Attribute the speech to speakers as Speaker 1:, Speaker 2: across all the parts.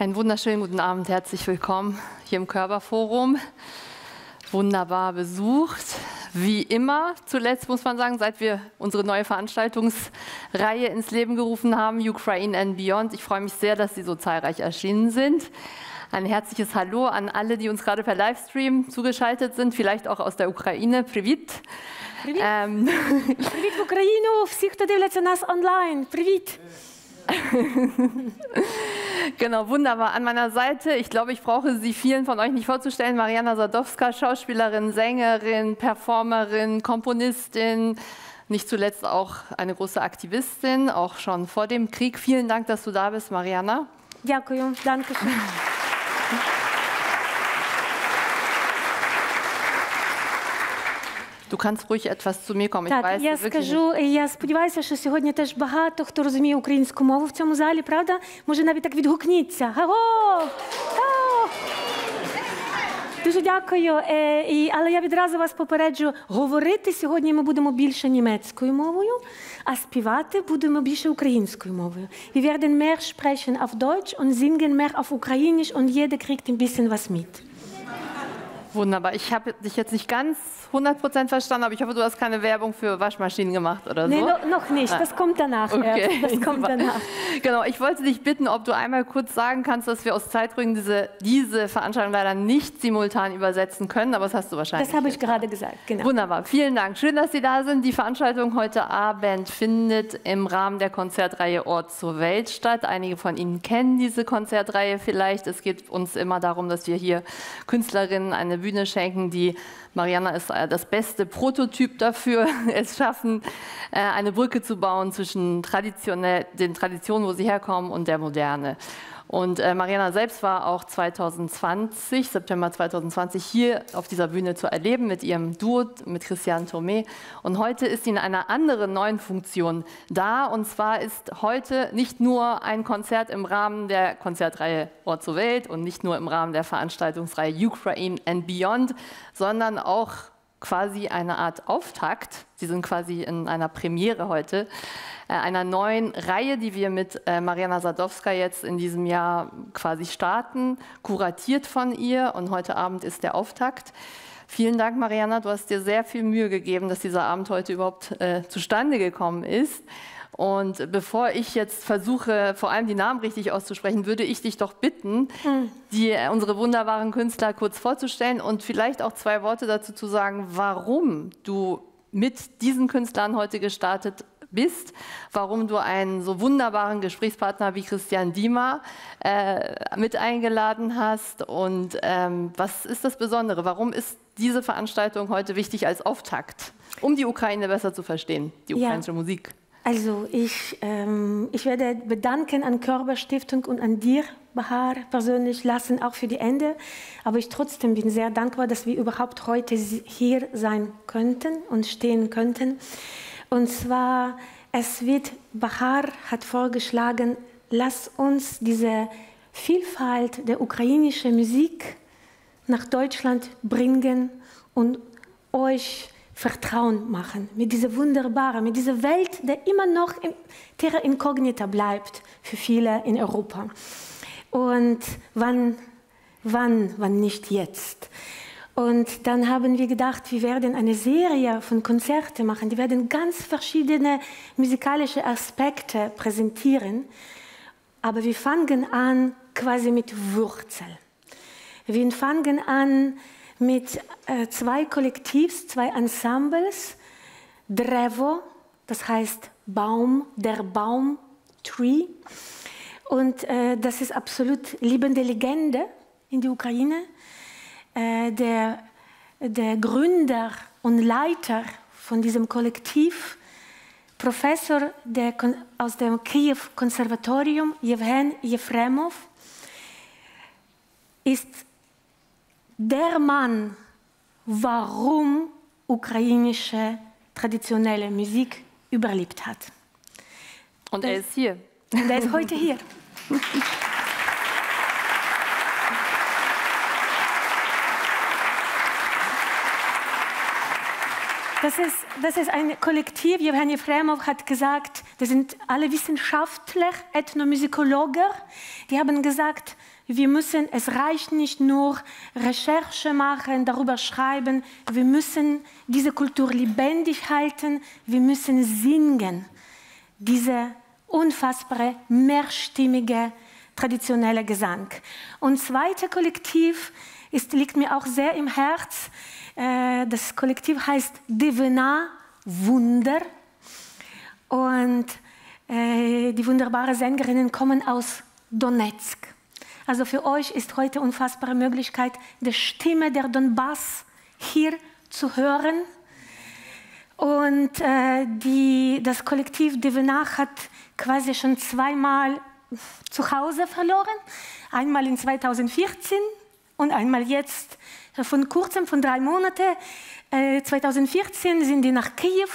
Speaker 1: Einen wunderschönen guten Abend, herzlich willkommen hier im Körperforum. Wunderbar besucht. Wie immer, zuletzt muss man sagen, seit wir unsere neue Veranstaltungsreihe ins Leben gerufen haben, Ukraine and Beyond. Ich freue mich sehr, dass Sie so zahlreich erschienen sind. Ein herzliches Hallo an alle, die uns gerade per Livestream zugeschaltet sind, vielleicht auch aus der Ukraine. Привіт.
Speaker 2: Привіт. Ем... Привіт в Україну! Всі, хто дивляться нас онлайн. Привіт!
Speaker 1: Genau, wunderbar. An meiner Seite, ich glaube, ich brauche sie vielen von euch nicht vorzustellen, Mariana Sadowska, Schauspielerin, Sängerin, Performerin, Komponistin, nicht zuletzt auch eine große Aktivistin, auch schon vor dem Krieg. Vielen Dank, dass du da bist, Mariana.
Speaker 2: Dankeschön. Dankeschön.
Speaker 1: Du kannst ruhig etwas zu mir kommen.
Speaker 2: Так,
Speaker 1: ich weiß,
Speaker 2: я скажу, я сподіваюся, що сьогодні теж багато хто розуміє українську мову в цьому залі, правда? Може навіть так відгукніться. Аго! Дуже дякую. Е, і, але я відразу вас попереджу, говорити сьогодні ми будемо більше німецькою мовою, а співати будемо більше українською мовою. Wir werden mehr sprechen auf Deutsch und singen mehr auf Ukrainisch und jeder kriegt ein bisschen was mit.
Speaker 1: Wunderbar. Ich habe dich jetzt nicht ganz 100% verstanden, aber ich hoffe, du hast keine Werbung für Waschmaschinen gemacht oder so.
Speaker 2: Nee, no, noch nicht. Das kommt danach.
Speaker 1: Okay.
Speaker 2: Das kommt danach.
Speaker 1: Genau, ich wollte dich bitten, ob du einmal kurz sagen kannst, dass wir aus Zeitgründen diese, diese Veranstaltung leider nicht simultan übersetzen können, aber das hast du wahrscheinlich.
Speaker 2: Das habe ich gerade gesagt, genau.
Speaker 1: Wunderbar, vielen Dank. Schön, dass Sie da sind. Die Veranstaltung heute Abend findet im Rahmen der Konzertreihe Ort zur Welt statt. Einige von Ihnen kennen diese Konzertreihe vielleicht. Es geht uns immer darum, dass wir hier Künstlerinnen eine Bühne schenken, die Mariana ist äh, das beste Prototyp dafür, es schaffen, äh, eine Brücke zu bauen zwischen traditionell, den Traditionen, wo sie herkommen, und der Moderne. Und äh, Mariana selbst war auch 2020, September 2020, hier auf dieser Bühne zu erleben mit ihrem Duo, mit Christian Thomé. Und heute ist sie in einer anderen neuen Funktion da. Und zwar ist heute nicht nur ein Konzert im Rahmen der Konzertreihe Ort zur Welt und nicht nur im Rahmen der Veranstaltungsreihe Ukraine and Beyond, sondern auch quasi eine Art Auftakt. Sie sind quasi in einer Premiere heute, äh, einer neuen Reihe, die wir mit äh, Mariana Sadowska jetzt in diesem Jahr quasi starten, kuratiert von ihr. Und heute Abend ist der Auftakt. Vielen Dank, Mariana. Du hast dir sehr viel Mühe gegeben, dass dieser Abend heute überhaupt äh, zustande gekommen ist. Und bevor ich jetzt versuche, vor allem die Namen richtig auszusprechen, würde ich dich doch bitten, hm. die, äh, unsere wunderbaren Künstler kurz vorzustellen und vielleicht auch zwei Worte dazu zu sagen, warum du mit diesen Künstlern heute gestartet bist, warum du einen so wunderbaren Gesprächspartner wie Christian Diemer äh, mit eingeladen hast und ähm, was ist das Besondere? Warum ist diese Veranstaltung heute wichtig als Auftakt, um die Ukraine besser zu verstehen, die ukrainische
Speaker 2: ja.
Speaker 1: Musik?
Speaker 2: Also ich, ähm, ich werde bedanken an Körperstiftung und an dir, Bahar, persönlich lassen, auch für die Ende. Aber ich trotzdem bin sehr dankbar, dass wir überhaupt heute hier sein könnten und stehen könnten. Und zwar, es wird, Bahar hat vorgeschlagen, lass uns diese Vielfalt der ukrainischen Musik nach Deutschland bringen und euch Vertrauen machen, mit dieser wunderbaren, mit dieser Welt, der immer noch terra incognita bleibt für viele in Europa. Und wann, wann, wann nicht jetzt? Und dann haben wir gedacht, wir werden eine Serie von Konzerten machen, die werden ganz verschiedene musikalische Aspekte präsentieren. Aber wir fangen an quasi mit Wurzel. Wir fangen an mit äh, zwei Kollektivs, zwei Ensembles. Drevo, das heißt Baum, der Baum, Tree. Und äh, das ist absolut lebende Legende in der Ukraine. Äh, der, der Gründer und Leiter von diesem Kollektiv, Professor der, aus dem Kiew Konservatorium, Jewhen Jefremov, ist der Mann, warum ukrainische traditionelle Musik überlebt hat.
Speaker 1: Und er ist hier.
Speaker 2: Und er ist heute hier. Das ist, das ist ein Kollektiv, Jewgeni Fremov hat gesagt, das sind alle Wissenschaftler, Ethnomusikologen, die haben gesagt, wir müssen, es reicht nicht nur Recherche machen, darüber schreiben, wir müssen diese Kultur lebendig halten, wir müssen singen. Diese unfassbare, mehrstimmige, traditionelle Gesang. Und zweite Kollektiv ist, liegt mir auch sehr im Herz. Äh, das Kollektiv heißt Divina Wunder. Und äh, die wunderbaren Sängerinnen kommen aus Donetsk. Also für euch ist heute unfassbare Möglichkeit, die Stimme der Donbass hier zu hören. Und äh, die, das Kollektiv Divinach hat quasi schon zweimal zu Hause verloren. Einmal in 2014 und einmal jetzt von kurzem, von drei Monaten. Äh, 2014 sind die nach Kiew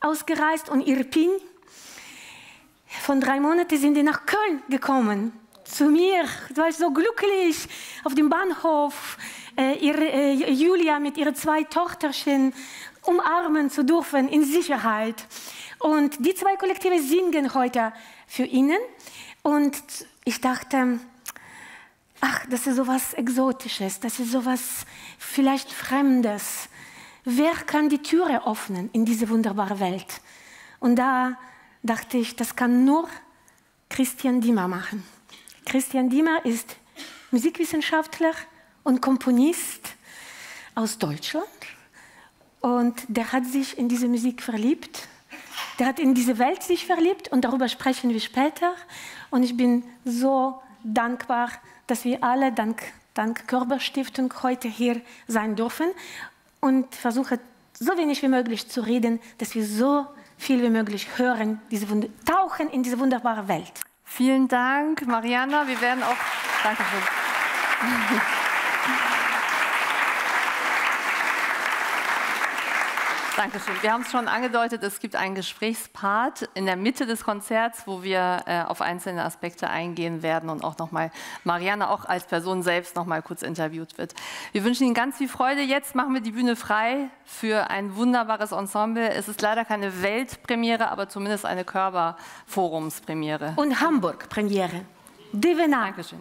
Speaker 2: ausgereist und Irpin. Von drei Monaten sind die nach Köln gekommen zu mir. Ich war so glücklich auf dem Bahnhof, äh, ihre, äh, Julia mit ihren zwei Tochterchen umarmen zu dürfen in Sicherheit. Und die zwei Kollektive singen heute für ihnen. Und ich dachte, ach, das ist so was Exotisches, das ist so was vielleicht Fremdes. Wer kann die Türe öffnen in diese wunderbare Welt? Und da dachte ich, das kann nur Christian Diemer machen. Christian Diemer ist Musikwissenschaftler und Komponist aus Deutschland. Und der hat sich in diese Musik verliebt. Der hat in diese Welt sich verliebt und darüber sprechen wir später. Und ich bin so dankbar, dass wir alle dank, dank Körperstiftung heute hier sein dürfen und versuche so wenig wie möglich zu reden, dass wir so viel wie möglich hören, diese, tauchen in diese wunderbare Welt.
Speaker 1: Vielen Dank, Mariana. Wir werden auch. Dankeschön. Dankeschön. Wir haben es schon angedeutet, es gibt einen Gesprächspart in der Mitte des Konzerts, wo wir äh, auf einzelne Aspekte eingehen werden und auch nochmal Marianne auch als Person selbst nochmal kurz interviewt wird. Wir wünschen Ihnen ganz viel Freude. Jetzt machen wir die Bühne frei für ein wunderbares Ensemble. Es ist leider keine Weltpremiere, aber zumindest eine Körperforumspremiere.
Speaker 2: Und Hamburg-Premiere. Divina.
Speaker 1: Dankeschön.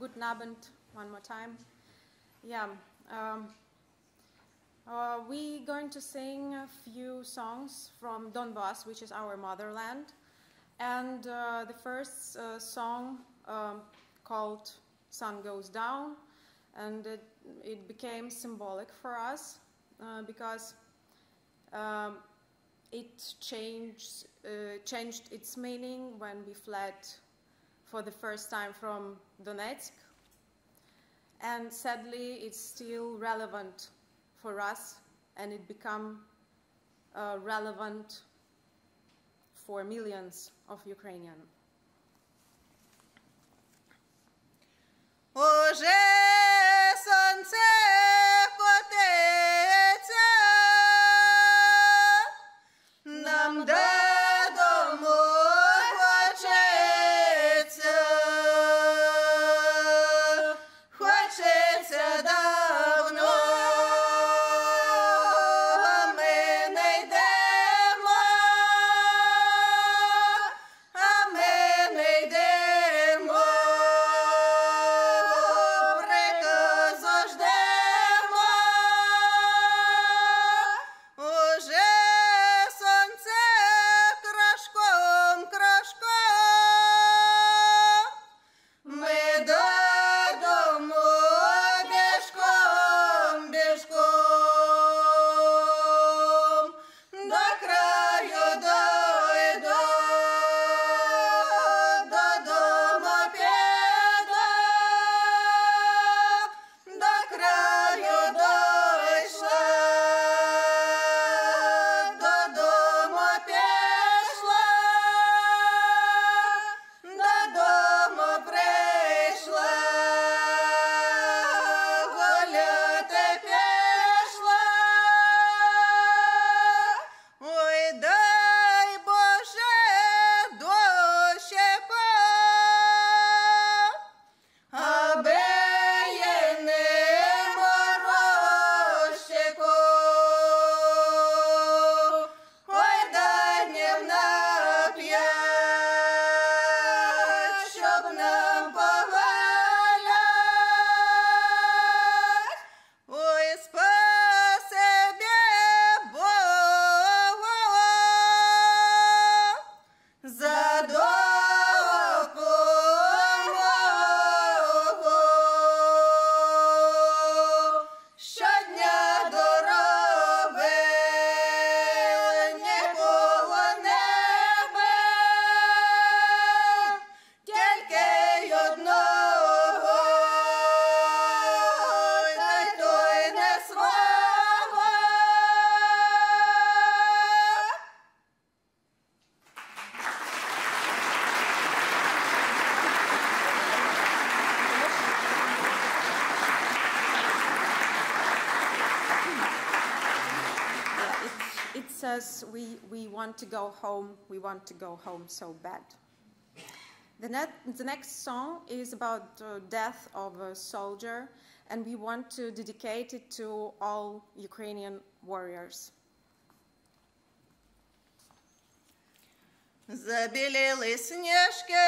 Speaker 3: Guten Abend, one more time. Yeah, um, uh, we're going to sing a few songs from Donbass, which is our motherland. And uh, the first uh, song um, called Sun Goes Down, and it, it became symbolic for us uh, because um, it changed, uh, changed its meaning when we fled for the first time from Donetsk. And sadly, it's still relevant for us, and it become uh, relevant for millions of Ukrainians. Уже сонце to go home. We want to go home so bad. The, net, the next song is about the death of a soldier, and we want to dedicate it to all Ukrainian warriors.
Speaker 4: Забіліли сніжки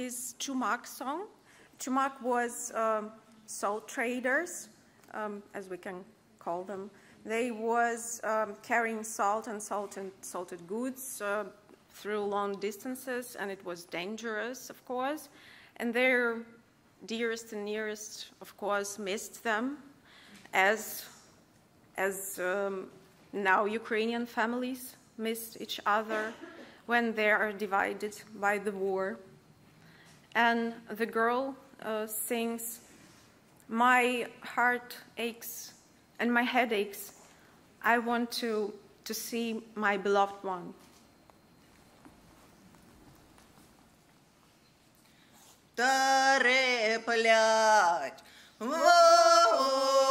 Speaker 3: is Chumak song. Chumak was um, salt traders, um, as we can call them. They was um, carrying salt and salt and salted goods uh, through long distances, and it was dangerous, of course. And their dearest and nearest, of course, missed them, as as um, now Ukrainian families miss each other when they are divided by the war And the girl uh, sings, My heart aches and my head aches. I want to, to see my beloved one.
Speaker 4: Тереплять вози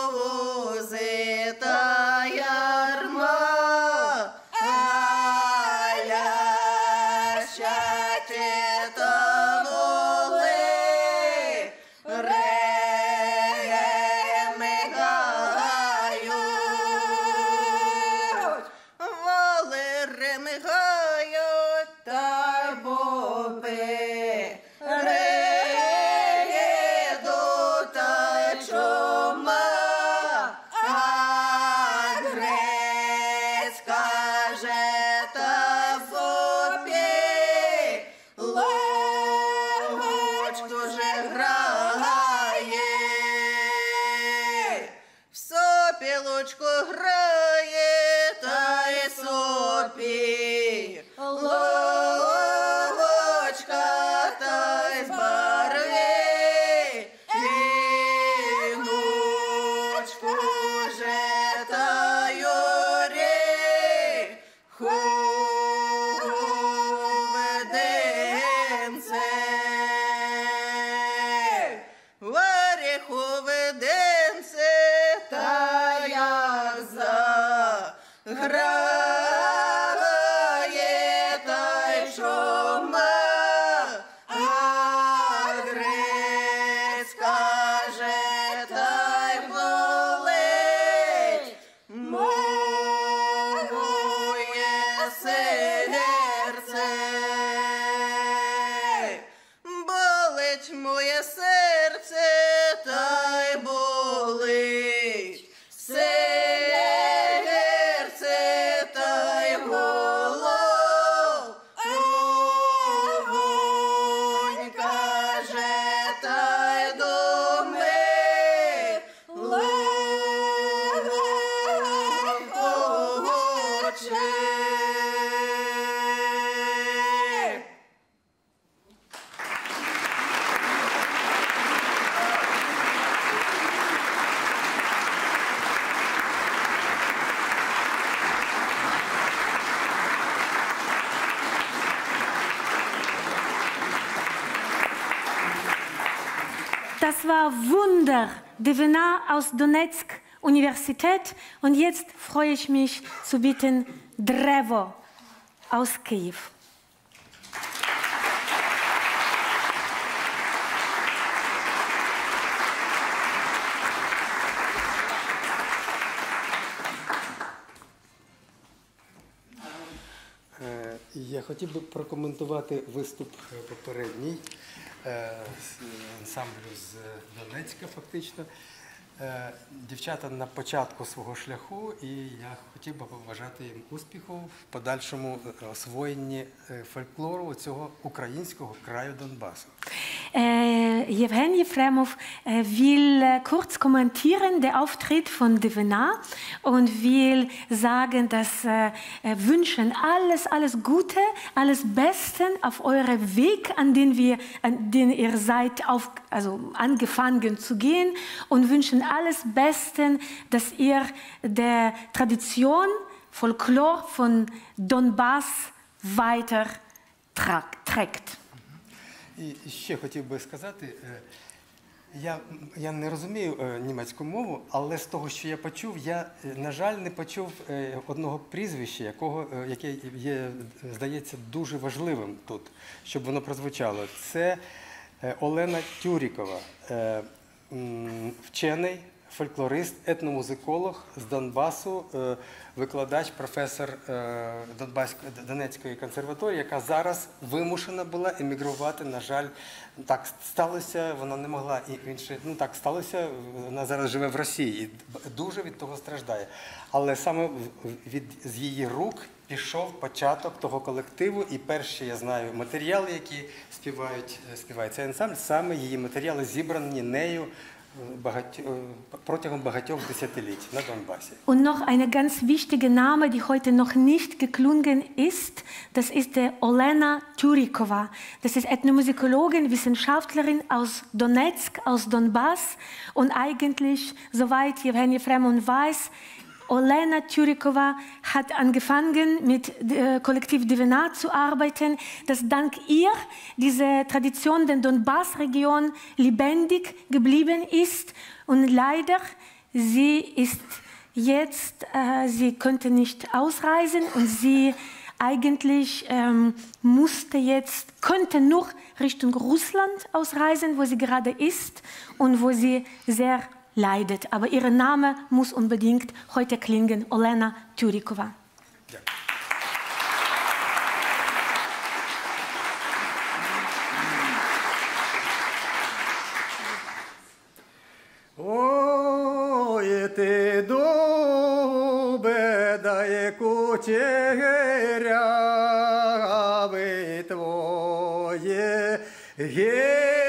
Speaker 2: war Wunder, Divina aus Donetsk Universität. Und jetzt freue ich mich zu bitten Drevo aus Kiew.
Speaker 5: Е, Я хотів би прокоментувати виступ е, попередній е, з Ансамблю з Донецька, фактично. Е, Дівчата на початку свого шляху, і я хотів би побажати їм успіху в подальшому е, освоєнні е, фольклору цього українського краю Донбасу.
Speaker 2: Äh, Fremov äh, will äh, kurz kommentieren den Auftritt von Divina und will sagen, dass äh, äh, wünschen alles, alles Gute, alles Beste auf eurem Weg, an den wir, an den ihr seid, auf, also angefangen zu gehen und wünschen alles Beste, dass ihr der Tradition, Folklore von Donbass weiter trag- trägt.
Speaker 5: І ще хотів би сказати, е, я, я не розумію е, німецьку мову, але з того, що я почув, я, е, на жаль, не почув одного прізвища, якого, яке є, здається, дуже важливим тут, щоб воно прозвучало. Це Олена Тюрікова, вчений, фольклорист, етномузиколог з Донбасу, е, викладач, професор е, Донецької консерваторії, яка зараз вимушена була емігрувати. На жаль, так сталося. Вона не могла і інше. Ну так сталося. Вона зараз живе в Росії і дуже від того страждає. Але саме від з її рук пішов початок того колективу, і перші я знаю матеріали, які співають, е, співає цей ансамбль, саме її матеріали зібрані нею
Speaker 2: Und noch eine ganz wichtige Name, die heute noch nicht geklungen ist, das ist der Olena Tyrikova. Das ist Ethnomusikologin, Wissenschaftlerin aus Donetsk, aus Donbass und eigentlich, soweit Jevgeny Fremon weiß, Olena Tjurikova hat angefangen mit äh, Kollektiv Divina zu arbeiten, dass dank ihr diese Tradition der Donbass-Region lebendig geblieben ist. Und leider, sie ist jetzt, äh, sie konnte nicht ausreisen und sie eigentlich ähm, musste jetzt, konnte nur Richtung Russland ausreisen, wo sie gerade ist und wo sie sehr leidet. Aber ihr Name muss unbedingt heute klingen, Olena Tjurikova.
Speaker 5: Ой, ти дубе, дай кучерявий твоє геля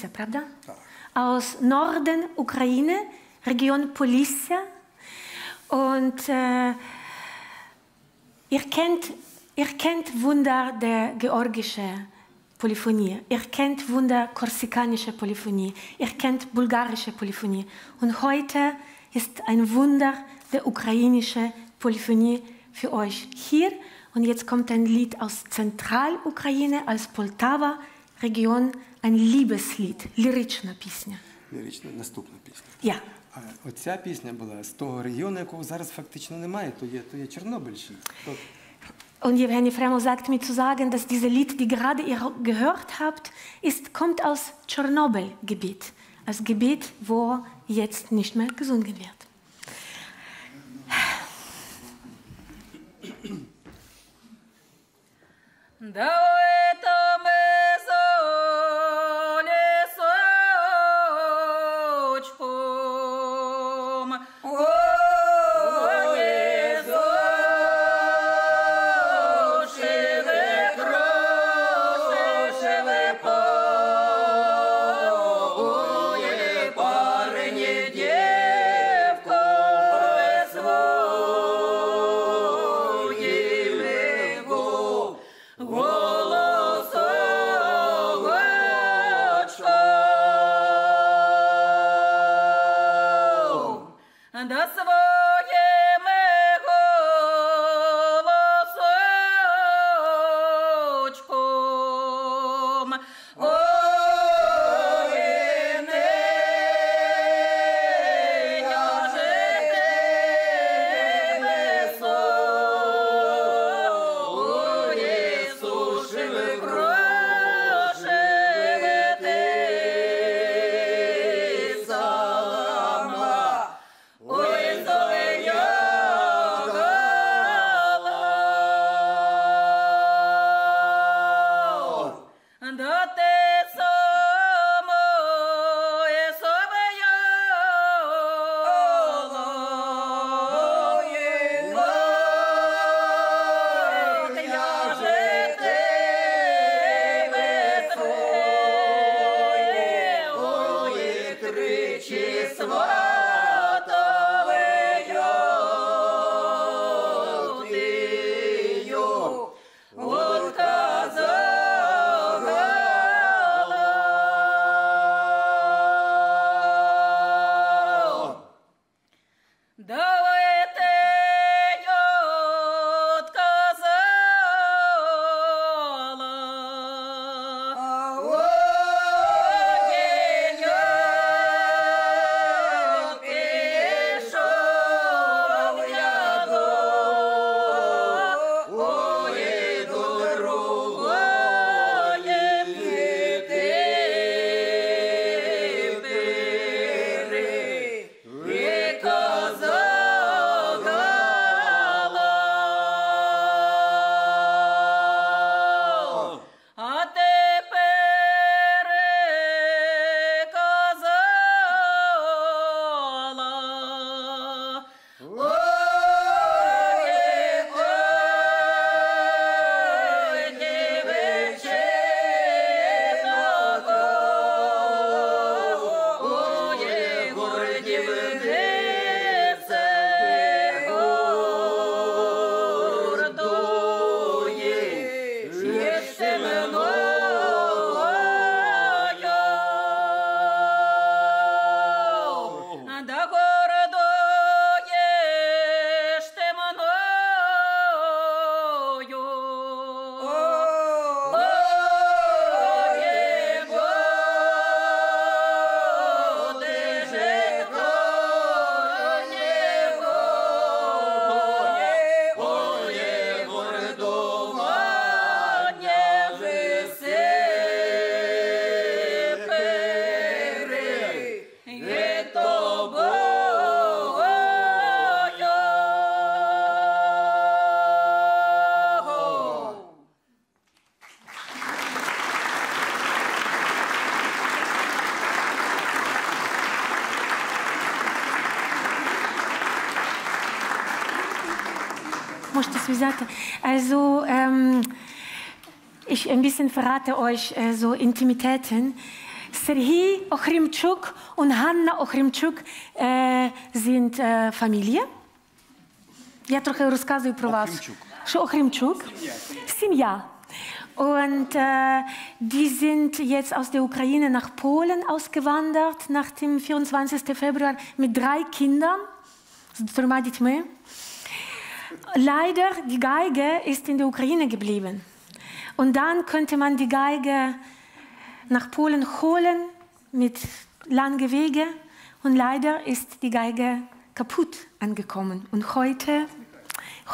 Speaker 2: Polissa, prawda? Aus Norden Ukraine, Region Polissa. Und äh, ihr, kennt, ihr kennt Wunder der georgischen Polyphonie, ihr kennt Wunder korsikanische Polyphonie, ihr kennt bulgarische Polyphonie. Und heute ist ein Wunder der ukrainischen Polyphonie für euch hier. Und jetzt kommt ein Lied aus Zentralukraine, aus Poltava-Region, ein Liebeslied, лірична пісня.
Speaker 5: Лірична наступна пісня.
Speaker 2: Ja.
Speaker 5: А оця пісня була з того регіону, якого зараз фактично немає, то є, то є Чорнобильщина. То
Speaker 2: Und Evgeny Fremo sagt mir zu sagen, dass dieses Lied, die gerade ihr gehört habt, ist, kommt aus Tschernobyl-Gebiet. Als Gebiet, wo jetzt nicht mehr gesungen wird.
Speaker 6: Давайте ми
Speaker 2: можете связаться. Also, ähm, ich ein bisschen verrate euch äh, so Intimitäten. Serhii Ochrimchuk und Hanna Ochrimchuk äh, sind äh, Familie. Я трохи розказую про вас. Що Охримчук? Сім'я. Und äh, die sind jetzt aus der Ukraine nach Polen ausgewandert nach dem 24. Februar mit drei Kindern, з трьома дітьми. Leider, die Geige ist in der Ukraine geblieben. Und dann könnte man die Geige nach Polen holen mit langen Wege. Und leider ist die Geige kaputt angekommen. Und heute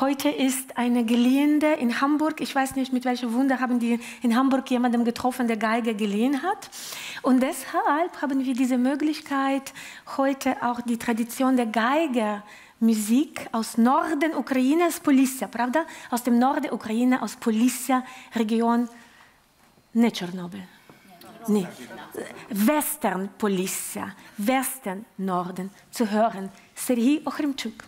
Speaker 2: Heute ist eine Geliehene in Hamburg. Ich weiß nicht, mit welchem Wunder haben die in Hamburg jemanden getroffen, der Geige geliehen hat. Und deshalb haben wir diese Möglichkeit, heute auch die Tradition der Musik aus Norden Ukraines, Polissja, prawda? Aus dem Norden Ukraine, aus Polissja, Region, ne Tschernobyl. Nee. Western Polissja, Westen, Norden zu hören. Serhii Ochrimchuk.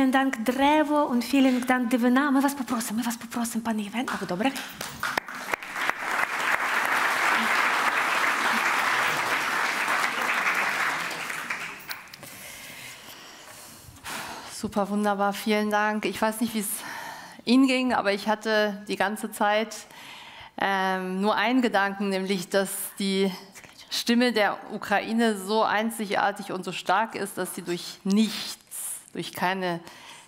Speaker 2: vielen Dank Drevo und vielen Dank Devina. My was poprosim, my was poprosim, pan Iwen. A wy dobre?
Speaker 1: Super, wunderbar, vielen Dank. Ich weiß nicht, wie es Ihnen ging, aber ich hatte die ganze Zeit ähm, nur einen Gedanken, nämlich, dass die Stimme der Ukraine so einzigartig und so stark ist, dass sie durch nichts durch keine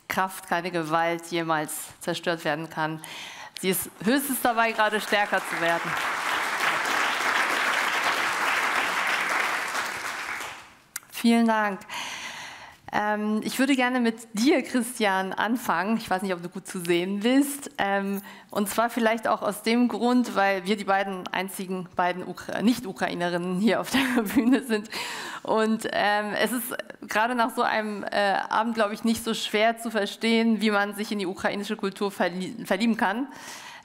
Speaker 1: Kraft, keine Gewalt jemals zerstört werden kann. Sie ist höchstens dabei, gerade stärker zu werden. Vielen Dank. Ähm, ich würde gerne mit dir, Christian, anfangen. Ich weiß nicht, ob du gut zu sehen bist. Ähm, und zwar vielleicht auch aus dem Grund, weil wir die beiden einzigen beiden Ukra Nicht-Ukrainerinnen hier auf der Bühne sind. Und ähm, es ist gerade nach so einem äh, Abend, glaube ich, nicht so schwer zu verstehen, wie man sich in die ukrainische Kultur verlie verlieben kann.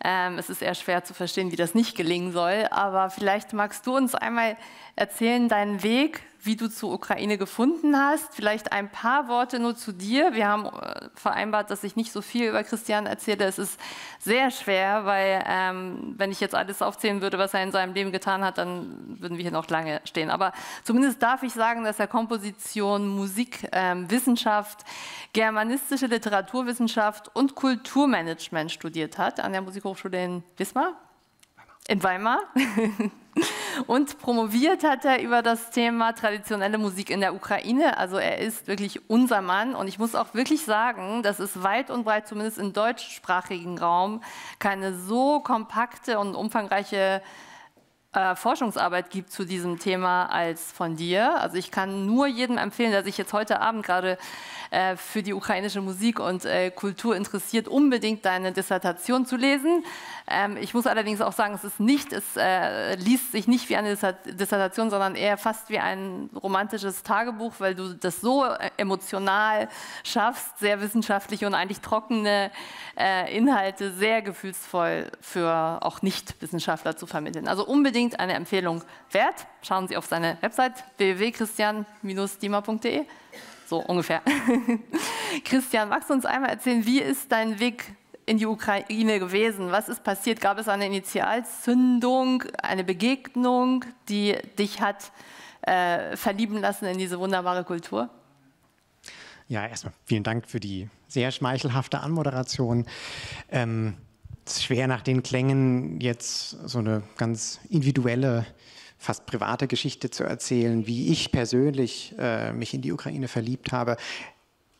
Speaker 1: Ähm, es ist eher schwer zu verstehen, wie das nicht gelingen soll. Aber vielleicht magst du uns einmal erzählen, deinen Weg, wie du zur Ukraine gefunden hast. Vielleicht ein paar Worte nur zu dir. Wir haben äh, vereinbart, dass ich nicht so viel über Christian erzähle. Es ist sehr schwer, weil ähm, wenn ich jetzt alles aufzählen würde, was er in seinem Leben getan hat, dann würden wir hier noch lange stehen. Aber zumindest darf ich sagen, dass er Komposition, Musik, ähm, Wissenschaft, germanistische Literaturwissenschaft und Kulturmanagement studiert hat an der Musikhochschule in Wismar. In Weimar. Und promoviert hat er über das Thema traditionelle Musik in der Ukraine. Also er ist wirklich unser Mann. Und ich muss auch wirklich sagen, dass es weit und breit, zumindest im deutschsprachigen Raum, keine so kompakte und umfangreiche äh, Forschungsarbeit gibt zu diesem Thema als von dir. Also ich kann nur jedem empfehlen, der sich jetzt heute Abend gerade äh, für die ukrainische Musik und äh, Kultur interessiert, unbedingt deine Dissertation zu lesen. Ähm, ich muss allerdings auch sagen, es ist nicht, es äh, liest sich nicht wie eine Dissertation, sondern eher fast wie ein romantisches Tagebuch, weil du das so äh, emotional schaffst, sehr wissenschaftliche und eigentlich trockene äh, Inhalte sehr gefühlsvoll für auch Nicht-Wissenschaftler zu vermitteln. Also unbedingt eine Empfehlung wert. Schauen Sie auf seine Website www.christian-diemer.de. So ungefähr. Christian, magst du uns einmal erzählen, wie ist dein Weg in die Ukraine gewesen? Was ist passiert? Gab es eine Initialzündung, eine Begegnung, die dich hat äh, verlieben lassen in diese wunderbare Kultur?
Speaker 7: Ja, erstmal vielen Dank für die sehr schmeichelhafte Anmoderation. Ähm, es ist schwer nach den Klängen jetzt so eine ganz individuelle, fast private Geschichte zu erzählen, wie ich persönlich äh, mich in die Ukraine verliebt habe.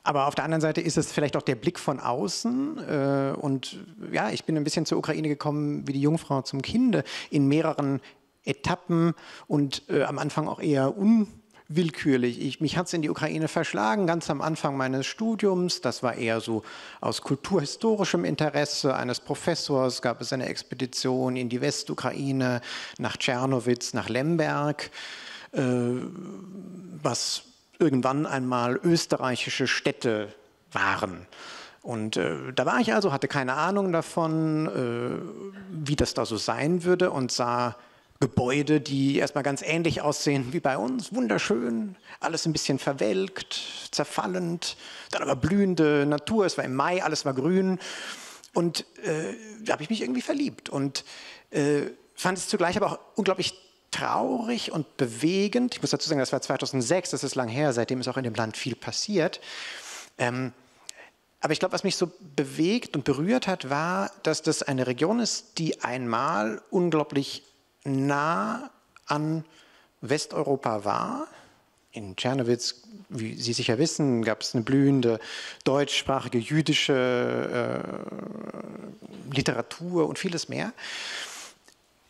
Speaker 7: Aber auf der anderen Seite ist es vielleicht auch der Blick von außen. Äh, und ja, ich bin ein bisschen zur Ukraine gekommen wie die Jungfrau zum Kinde in mehreren Etappen und äh, am Anfang auch eher unwillkürlich. Ich, mich hat es in die Ukraine verschlagen, ganz am Anfang meines Studiums. Das war eher so aus kulturhistorischem Interesse eines Professors. Gab es eine Expedition in die Westukraine, nach Tschernowitz, nach Lemberg, äh, was irgendwann einmal österreichische Städte waren. Und äh, da war ich also, hatte keine Ahnung davon, äh, wie das da so sein würde und sah Gebäude, die erstmal ganz ähnlich aussehen wie bei uns, wunderschön, alles ein bisschen verwelkt, zerfallend, dann aber blühende Natur, es war im Mai, alles war grün. Und äh, da habe ich mich irgendwie verliebt. Und äh, fand es zugleich aber auch unglaublich traurig und bewegend. Ich muss dazu sagen, das war 2006, das ist lang her, seitdem ist auch in dem Land viel passiert. Ähm, aber ich glaube, was mich so bewegt und berührt hat, war, dass das eine Region ist, die einmal unglaublich nah an Westeuropa war. In Tschernowitz, wie Sie sicher wissen, gab es eine blühende deutschsprachige jüdische äh, Literatur und vieles mehr.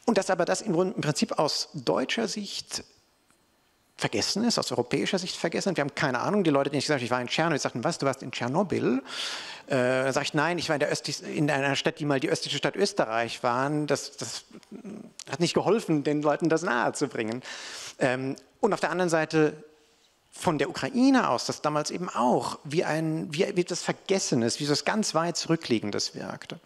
Speaker 7: Und dass aber das im, Prinzip aus deutscher Sicht vergessen ist, aus europäischer Sicht vergessen. Wir haben keine Ahnung. Die Leute, die ich gesagt habe, ich war in Tschernobyl, sagten, was, du warst in Tschernobyl? Äh, dann sage ich, nein, ich war in, der in einer Stadt, die mal die östliche Stadt Österreich waren. Das, das hat nicht geholfen, den Leuten das nahe zu bringen. Ähm, und auf der anderen Seite von der Ukraine aus, das damals eben auch wie ein, wie, wie das Vergessenes, wie das ganz weit zurückliegendes wirkte.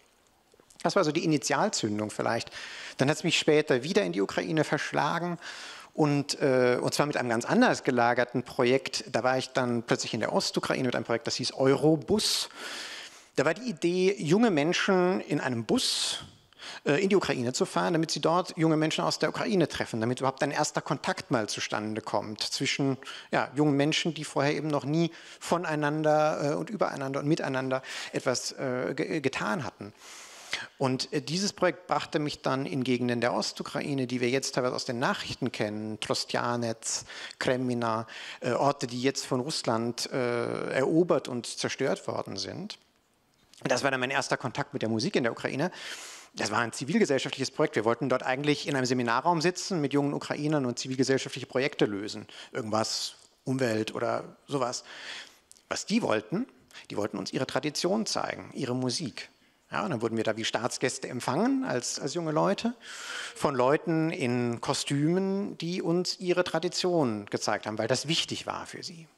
Speaker 7: Das war so die Initialzündung vielleicht. Dann hat es mich später wieder in die Ukraine verschlagen und, äh, und zwar mit einem ganz anders gelagerten Projekt. Da war ich dann plötzlich in der Ostukraine mit einem Projekt, das hieß Eurobus. Da war die Idee, junge Menschen in einem Bus äh, in die Ukraine zu fahren, damit sie dort junge Menschen aus der Ukraine treffen, damit überhaupt ein erster Kontakt mal zustande kommt zwischen ja, jungen Menschen, die vorher eben noch nie voneinander äh, und übereinander und miteinander etwas äh, getan hatten. Und äh, dieses Projekt brachte mich dann in Gegenden der Ostukraine, die wir jetzt teilweise aus den Nachrichten kennen, Trostjanetz, Kremina, äh, Orte, die jetzt von Russland äh, erobert und zerstört worden sind. Das war dann mein erster Kontakt mit der Musik in der Ukraine. Das war ein zivilgesellschaftliches Projekt. Wir wollten dort eigentlich in einem Seminarraum sitzen mit jungen Ukrainern und zivilgesellschaftliche Projekte lösen. Irgendwas, Umwelt oder sowas. Was die wollten, die wollten uns ihre Tradition zeigen, ihre Musik. Ja, dann wurden wir da wie Staatsgäste empfangen als, als junge Leute von Leuten in Kostümen, die uns ihre Tradition gezeigt haben, weil das wichtig war für sie.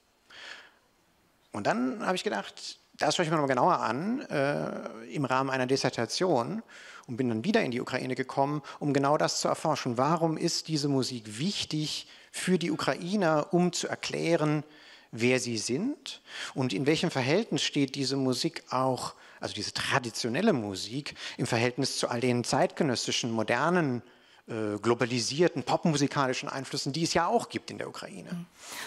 Speaker 7: Und dann habe ich gedacht, das schaue ich mir noch mal genauer an äh, im Rahmen einer Dissertation und bin dann wieder in die Ukraine gekommen, um genau das zu erforschen. Warum ist diese Musik wichtig für die Ukrainer, um zu erklären, wer sie sind und in welchem Verhältnis steht diese Musik auch also diese traditionelle Musik im Verhältnis zu all den zeitgenössischen, modernen globalisierten popmusikalischen Einflüssen, die es ja auch gibt in der Ukraine.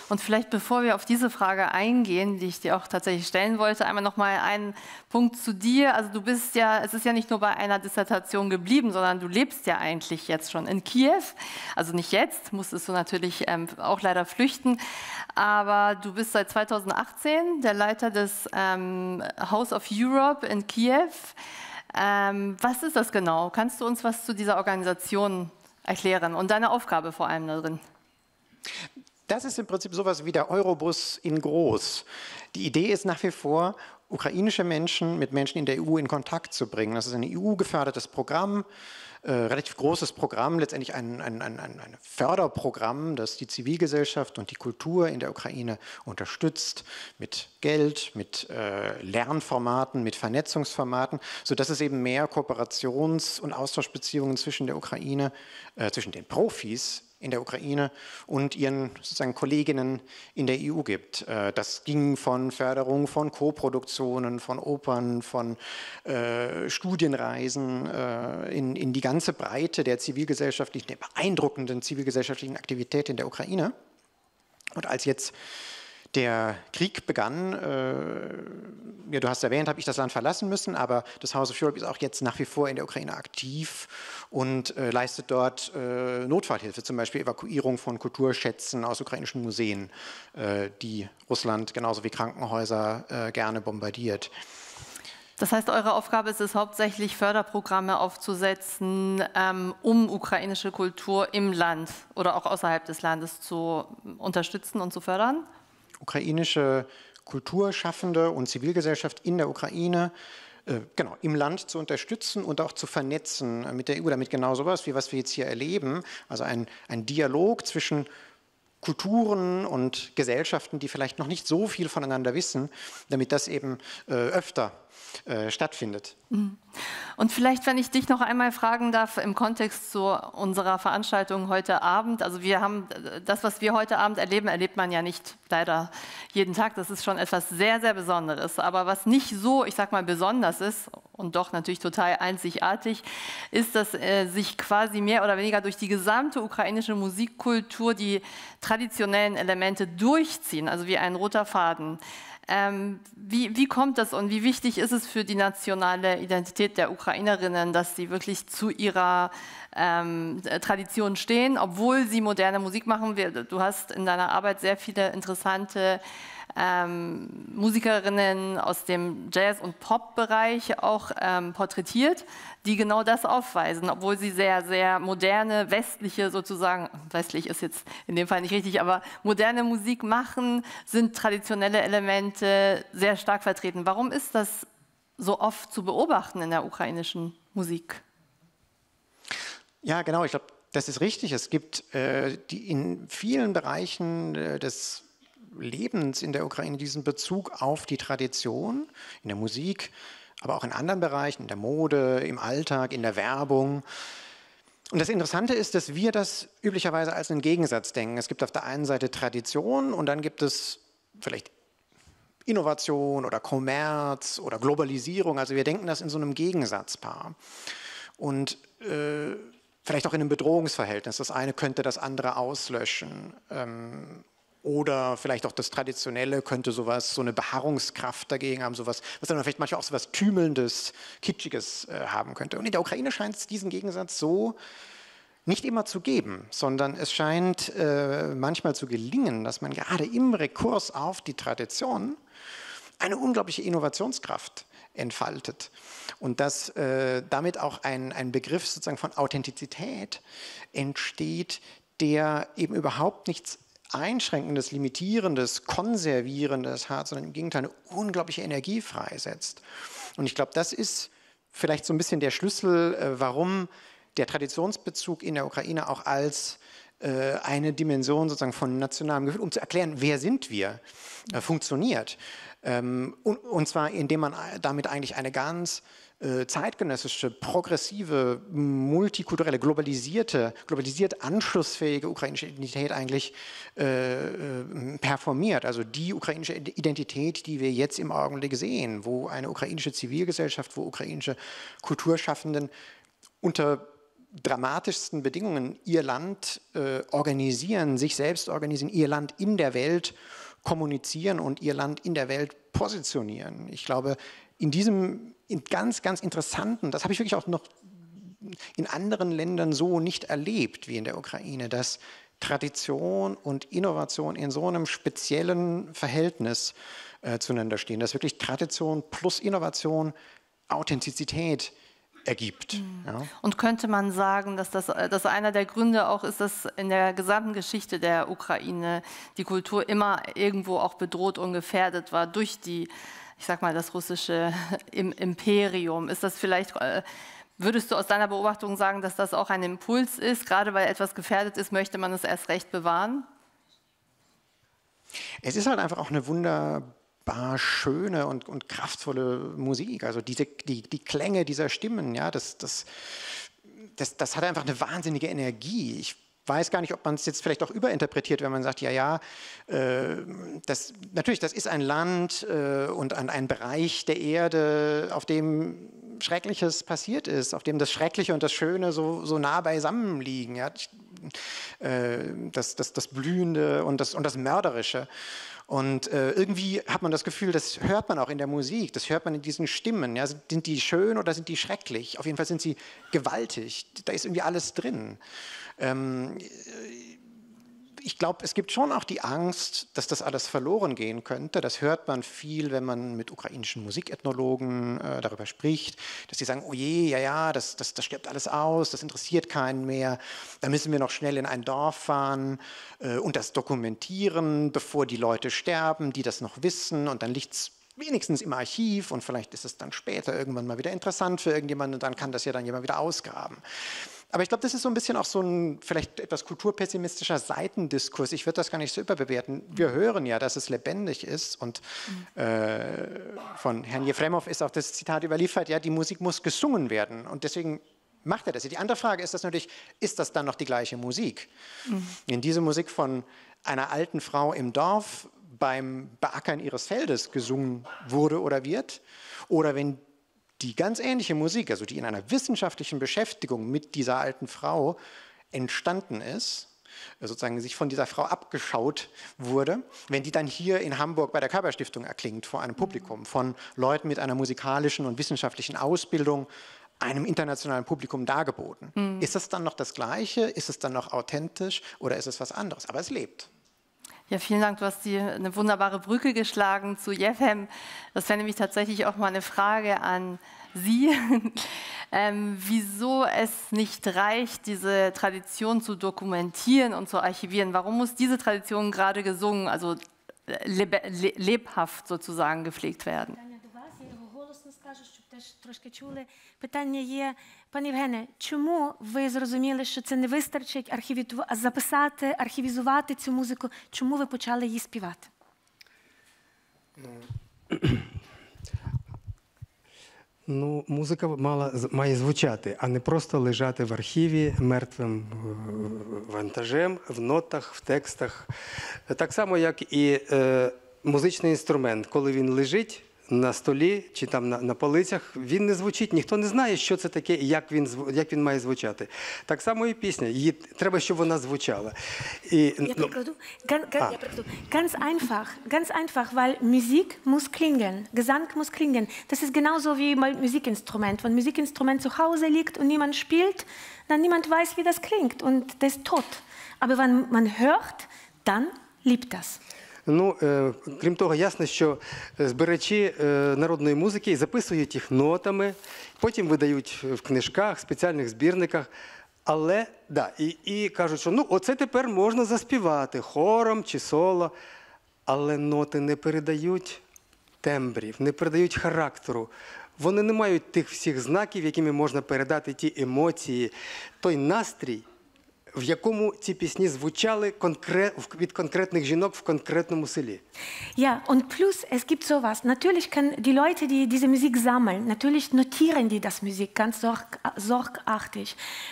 Speaker 1: Und vielleicht bevor wir auf diese Frage eingehen, die ich dir auch tatsächlich stellen wollte, einmal noch mal einen Punkt zu dir. Also du bist ja, es ist ja nicht nur bei einer Dissertation geblieben, sondern du lebst ja eigentlich jetzt schon in Kiew. Also nicht jetzt, musstest du natürlich ähm, auch leider flüchten, aber du bist seit 2018 der Leiter des ähm, House of Europe in Kiew. Ähm, was ist das genau? Kannst du uns was zu dieser Organisation erklären und deine Aufgabe vor allem darin?
Speaker 7: Das ist im Prinzip sowas wie der Eurobus in groß. Die Idee ist nach wie vor, ukrainische Menschen mit Menschen in der EU in Kontakt zu bringen. Das ist ein EU-gefördertes Programm, äh, relativ großes Programm, letztendlich ein, ein, ein, ein, Förderprogramm, das die Zivilgesellschaft und die Kultur in der Ukraine unterstützt mit Geld, mit äh, Lernformaten, mit Vernetzungsformaten, sodass es eben mehr Kooperations- und Austauschbeziehungen zwischen der Ukraine, äh, zwischen den Profis in der Ukraine und ihren sozusagen Kolleginnen in der EU gibt. Äh, das ging von Förderung von Koproduktionen, von Opern, von äh, Studienreisen äh, in, in die ganze Breite der zivilgesellschaftlichen, der beeindruckenden zivilgesellschaftlichen Aktivität in der Ukraine. Und als jetzt der Krieg begann, äh, ja, du hast erwähnt, habe ich das Land verlassen müssen, aber das House of Europe ist auch jetzt nach wie vor in der Ukraine aktiv und äh, leistet dort äh, Notfallhilfe, zum Beispiel Evakuierung von Kulturschätzen aus ukrainischen Museen, äh, die Russland genauso wie Krankenhäuser äh, gerne bombardiert.
Speaker 1: Das heißt, eure Aufgabe ist es hauptsächlich, Förderprogramme aufzusetzen, ähm, um ukrainische Kultur im Land oder auch außerhalb des Landes zu unterstützen und zu fördern?
Speaker 7: Ukrainische Kulturschaffende und Zivilgesellschaft in der Ukraine äh, genau, im Land zu unterstützen und auch zu vernetzen mit der EU, damit genau sowas, wie was wir jetzt hier erleben, also ein, ein Dialog zwischen Kulturen und Gesellschaften, die vielleicht noch nicht so viel voneinander wissen, damit das eben äh, öfter äh, stattfindet. Mhm.
Speaker 1: Und vielleicht, wenn ich dich noch einmal fragen darf, im Kontext zu unserer Veranstaltung heute Abend. Also wir haben das, was wir heute Abend erleben, erlebt man ja nicht leider jeden Tag. Das ist schon etwas sehr, sehr Besonderes. Aber was nicht so, ich sag mal, besonders ist und doch natürlich total einzigartig, ist, dass äh, sich quasi mehr oder weniger durch die gesamte ukrainische Musikkultur die traditionellen Elemente durchziehen, also wie ein roter Faden. Ähm, wie, wie kommt das und wie wichtig ist es für die nationale Identität der Ukrainerinnen, dass sie wirklich zu ihrer ähm, Tradition stehen, obwohl sie moderne Musik machen? Du hast in deiner Arbeit sehr viele interessante ähm, Musikerinnen aus dem Jazz- und Pop-Bereich auch ähm, porträtiert, die genau das aufweisen, obwohl sie sehr, sehr moderne, westliche sozusagen, westlich ist jetzt in dem Fall nicht richtig, aber moderne Musik machen, sind traditionelle Elemente sehr stark vertreten. Warum ist das so oft zu beobachten in der ukrainischen Musik?
Speaker 7: Ja, genau. Ich glaube, das ist richtig. Es gibt äh, in vielen Bereichen äh, des Lebens in der Ukraine diesen Bezug auf die Tradition in der Musik, aber auch in anderen Bereichen, in der Mode, im Alltag, in der Werbung. Und das Interessante ist, dass wir das üblicherweise als einen Gegensatz denken. Es gibt auf der einen Seite Tradition und dann gibt es vielleicht Innovation oder Kommerz oder Globalisierung. Also wir denken das in so einem Gegensatzpaar. Und äh, vielleicht auch in einem Bedrohungsverhältnis. Das eine könnte das andere auslöschen. Ähm, oder vielleicht auch das Traditionelle könnte sowas, so eine Beharrungskraft dagegen haben, sowas, was dann vielleicht manchmal auch sowas Tümelndes, Kitschiges äh, haben könnte. Und in der Ukraine scheint es diesen Gegensatz so nicht immer zu geben, sondern es scheint äh, manchmal zu gelingen, dass man gerade im Rekurs auf die Tradition eine unglaubliche Innovationskraft entfaltet und dass äh, damit auch ein, ein Begriff sozusagen von Authentizität entsteht, der eben überhaupt nichts Einschränkendes, Limitierendes, Konservierendes hat, sondern im Gegenteil eine unglaubliche Energie freisetzt. Und ich glaube, das ist vielleicht so ein bisschen der Schlüssel, äh, warum der Traditionsbezug in der Ukraine auch als äh, eine Dimension sozusagen von nationalem Gefühl, um zu erklären, wer sind wir, äh, funktioniert. Ähm, und zwar, indem man damit eigentlich eine ganz zeitgenössische, progressive, multikulturelle, globalisierte, globalisiert anschlussfähige ukrainische Identität eigentlich äh, äh, performiert. Also die ukrainische Identität, die wir jetzt im Augenblick sehen, wo eine ukrainische Zivilgesellschaft, wo ukrainische Kulturschaffenden unter dramatischsten Bedingungen ihr Land äh, organisieren, sich selbst organisieren, ihr Land in der Welt kommunizieren und ihr Land in der Welt positionieren. Ich glaube, in diesem ganz, ganz interessanten, das habe ich wirklich auch noch in anderen Ländern so nicht erlebt wie in der Ukraine, dass Tradition und Innovation in so einem speziellen Verhältnis äh, zueinander stehen, dass wirklich Tradition plus Innovation, Authentizität ergibt. Ja.
Speaker 1: Und könnte man sagen, dass das dass einer der Gründe auch ist, dass in der gesamten Geschichte der Ukraine die Kultur immer irgendwo auch bedroht und gefährdet war durch die, ich sag mal, das russische Imperium? Ist das vielleicht, äh, würdest du aus deiner Beobachtung sagen, dass das auch ein Impuls ist? Gerade weil etwas gefährdet ist, möchte man es erst recht bewahren?
Speaker 7: Es ist halt einfach auch eine wunderbare schöne und, und kraftvolle Musik. Also diese, die, die Klänge dieser Stimmen, ja, das, das, das, das hat einfach eine wahnsinnige Energie. Ich weiß gar nicht, ob man es jetzt vielleicht auch überinterpretiert, wenn man sagt, ja, ja, äh, das, natürlich, das ist ein Land äh, und ein, ein Bereich der Erde, auf dem Schreckliches passiert ist, auf dem das Schreckliche und das Schöne so, so nah beisammen liegen. Ja? Äh, das, das, das Blühende und das, und das Mörderische. Und äh, irgendwie hat man das Gefühl, das hört man auch in der Musik, das hört man in diesen Stimmen. Ja? Sind die schön oder sind die schrecklich? Auf jeden Fall sind sie gewaltig. Da ist irgendwie alles drin. Ähm, ich glaube, es gibt schon auch die Angst, dass das alles verloren gehen könnte. Das hört man viel, wenn man mit ukrainischen Musikethnologen äh, darüber spricht, dass sie sagen, oh je, ja, ja, das, das, das stirbt alles aus, das interessiert keinen mehr. Da müssen wir noch schnell in ein Dorf fahren äh, und das dokumentieren, bevor die Leute sterben, die das noch wissen. Und dann liegt es wenigstens im Archiv und vielleicht ist es dann später irgendwann mal wieder interessant für irgendjemanden und dann kann das ja dann jemand wieder ausgraben. Aber ich glaube, das ist so ein bisschen auch so ein vielleicht etwas kulturpessimistischer Seitendiskurs. Ich würde das gar nicht so überbewerten. Wir hören ja, dass es lebendig ist und äh, von Herrn Jefremov ist auch das Zitat überliefert, ja, die Musik muss gesungen werden und deswegen macht er das. Die andere Frage ist das natürlich, ist das dann noch die gleiche Musik? Mhm. In diese Musik von einer alten Frau im Dorf beim Beackern ihres Feldes gesungen wurde oder wird, oder wenn die ganz ähnliche Musik, also die in einer wissenschaftlichen Beschäftigung mit dieser alten Frau entstanden ist, sozusagen sich von dieser Frau abgeschaut wurde, wenn die dann hier in Hamburg bei der Körperstiftung erklingt vor einem Publikum von Leuten mit einer musikalischen und wissenschaftlichen Ausbildung, einem internationalen Publikum dargeboten. Mhm. Ist es dann noch das Gleiche? Ist es dann noch authentisch oder ist es was anderes? Aber es lebt.
Speaker 1: Ja, vielen Dank. Du hast die, eine wunderbare Brücke geschlagen zu Jefhem. Das wäre nämlich tatsächlich auch mal eine Frage an Sie, ähm, wieso es nicht reicht, diese Tradition zu dokumentieren und zu archivieren. Warum muss diese Tradition gerade gesungen, also leb lebhaft sozusagen gepflegt werden?
Speaker 2: Теж трошки чули. Питання є, пане Євгене, чому ви зрозуміли, що це не вистачить архівіту... записати, архівізувати цю музику? Чому ви почали її співати?
Speaker 5: Ну, музика мала, має звучати, а не просто лежати в архіві мертвим вантажем, в нотах, в текстах. Так само, як і е, музичний інструмент, коли він лежить на столі чи там на на полицях, він не звучить, ніхто не знає, що це таке і як він як він має звучати. Так само і пісня. Її треба, щоб вона звучала.
Speaker 2: І, я ну, прикладу. Ganz, ah. ja, ganz einfach, ganz einfach, weil Musik muss klingen, Gesang muss klingen. Das ist genauso wie bei Musikinstrument. Wenn ein Musikinstrument zu Hause liegt und niemand spielt, dann niemand weiß, wie das klingt und das ist tot. Aber wenn man hört, dann liebt das.
Speaker 5: Ну, е, крім того, ясно, що збирачі е, народної музики записують їх нотами, потім видають в книжках, спеціальних збірниках. Але да, і і кажуть, що ну, оце тепер можна заспівати хором чи соло, але ноти не передають тембрів, не передають характеру. Вони не мають тих всіх знаків, якими можна передати ті емоції, той настрій. в якому ці пісні звучали конкрет, від конкретних жінок в конкретному селі.
Speaker 2: Ja, und plus es gibt sowas. Natürlich können die Leute, die diese Musik sammeln, natürlich notieren die das Musik ganz sorg, sorgartig.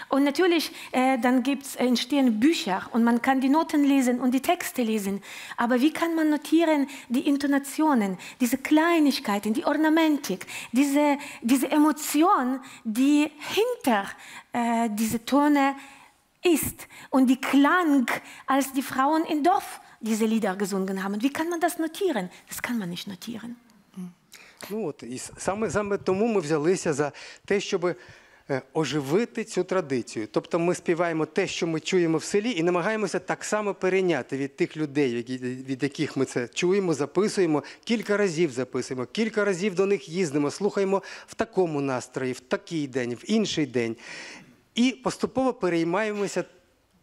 Speaker 2: Und natürlich, äh, dann gibt's, äh, entstehen Bücher und man kann die Noten lesen und die Texte lesen. Aber wie kann man notieren die Intonationen, diese Kleinigkeiten, die Ornamentik, diese, diese Emotion, die hinter äh, diese Tone ist und die Klang, als die Frauen im Dorf diese Lieder gesungen haben. Wie kann man das notieren? Das kann man nicht notieren.
Speaker 5: Ну от і саме саме тому ми взялися за те, щоб е, оживити цю традицію. Тобто ми співаємо те, що ми чуємо в селі, і намагаємося так само перейняти від тих людей, від яких ми це чуємо, записуємо, кілька разів записуємо, кілька разів до них їздимо, слухаємо в такому настрої, в такий день, в інший день. І поступово переймаємося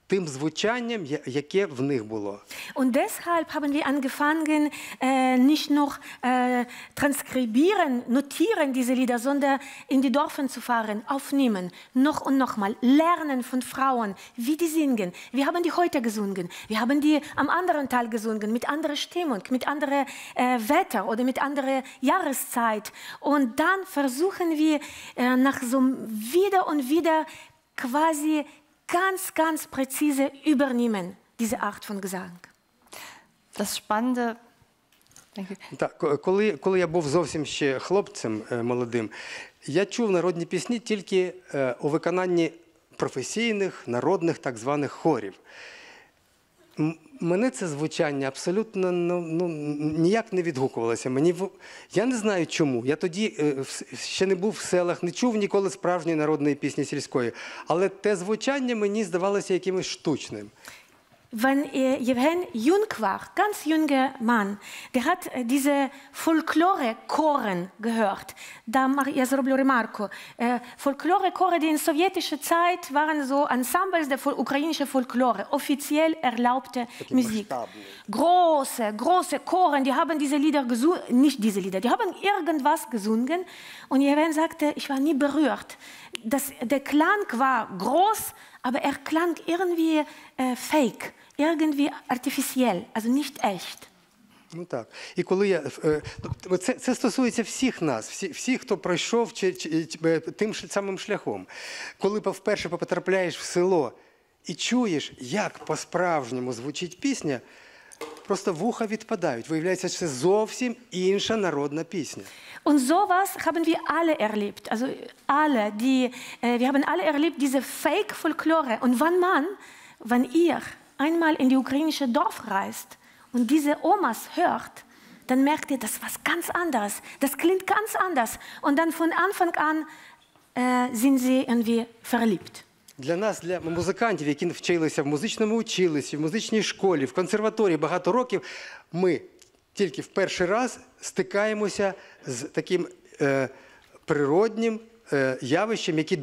Speaker 5: тим звучанням, я- яке в них було.
Speaker 2: Und deshalb haben wir angefangen, äh, nicht noch äh, transkribieren, notieren diese Lieder, sondern in die Dörfer zu fahren, aufnehmen, noch und noch mal, lernen von Frauen, wie die singen. Wir haben die heute gesungen, wir haben die am anderen Teil gesungen, mit anderer Stimmung, mit anderem äh, Wetter oder mit anderer Jahreszeit. Und dann versuchen wir äh, nach so wieder und wieder quasi ganz, ganz präzise übernehmen, diese Art von Gesang.
Speaker 1: Das Spannende.
Speaker 5: Так, коли, коли я був зовсім ще хлопцем е, молодим, я чув народні пісні тільки е, у виконанні професійних народних так званих хорів. Мене це звучання абсолютно ну, ну, ніяк не відгукувалося. Мені я не знаю чому. Я тоді е, ще не був в селах, не чув ніколи справжньої народної пісні сільської. Але те звучання мені здавалося якимось штучним.
Speaker 2: Wenn Jevhen jung war, ganz junger Mann, der hat äh, diese Folklore-Choren gehört. Da mache ich also Remarco. Äh, Folklore-Chore, die in sowjetischer Zeit waren so Ensembles der ukrainischen Folklore, offiziell erlaubte Musik. Große, große Choren, die haben diese Lieder gesungen, nicht diese Lieder, die haben irgendwas gesungen. Und Jevhen sagte, ich war nie berührt. Das, der Klang war groß, aber er klang irgendwie äh, fake, irgendwie artifiziell, also nicht echt.
Speaker 5: Ну так. І коли я е, тобто це, це стосується всіх нас, всі, всіх, хто пройшов чи, чи, е, тим самим шляхом. Коли вперше потрапляєш в село і чуєш, як по-справжньому звучить пісня, просто вуха відпадають. Виявляється, що це зовсім інша народна пісня.
Speaker 2: Und sowas haben wir alle erlebt. Also alle, die, äh, wir haben alle erlebt diese Fake-Folklore. Und wenn man, wenn ihr einmal in die ukrainische Dorf reist und diese Omas hört, dann merkt ihr, das ist was ganz anderes. Das klingt ganz anders. Und dann von Anfang an äh, sind sie irgendwie verliebt.
Speaker 5: Для нас, для музикантів, які вчилися в музичному училищі, в музичній школі, в консерваторії багато років, ми тільки в перший раз стикаємося з таким е, природнім е, явищем, яке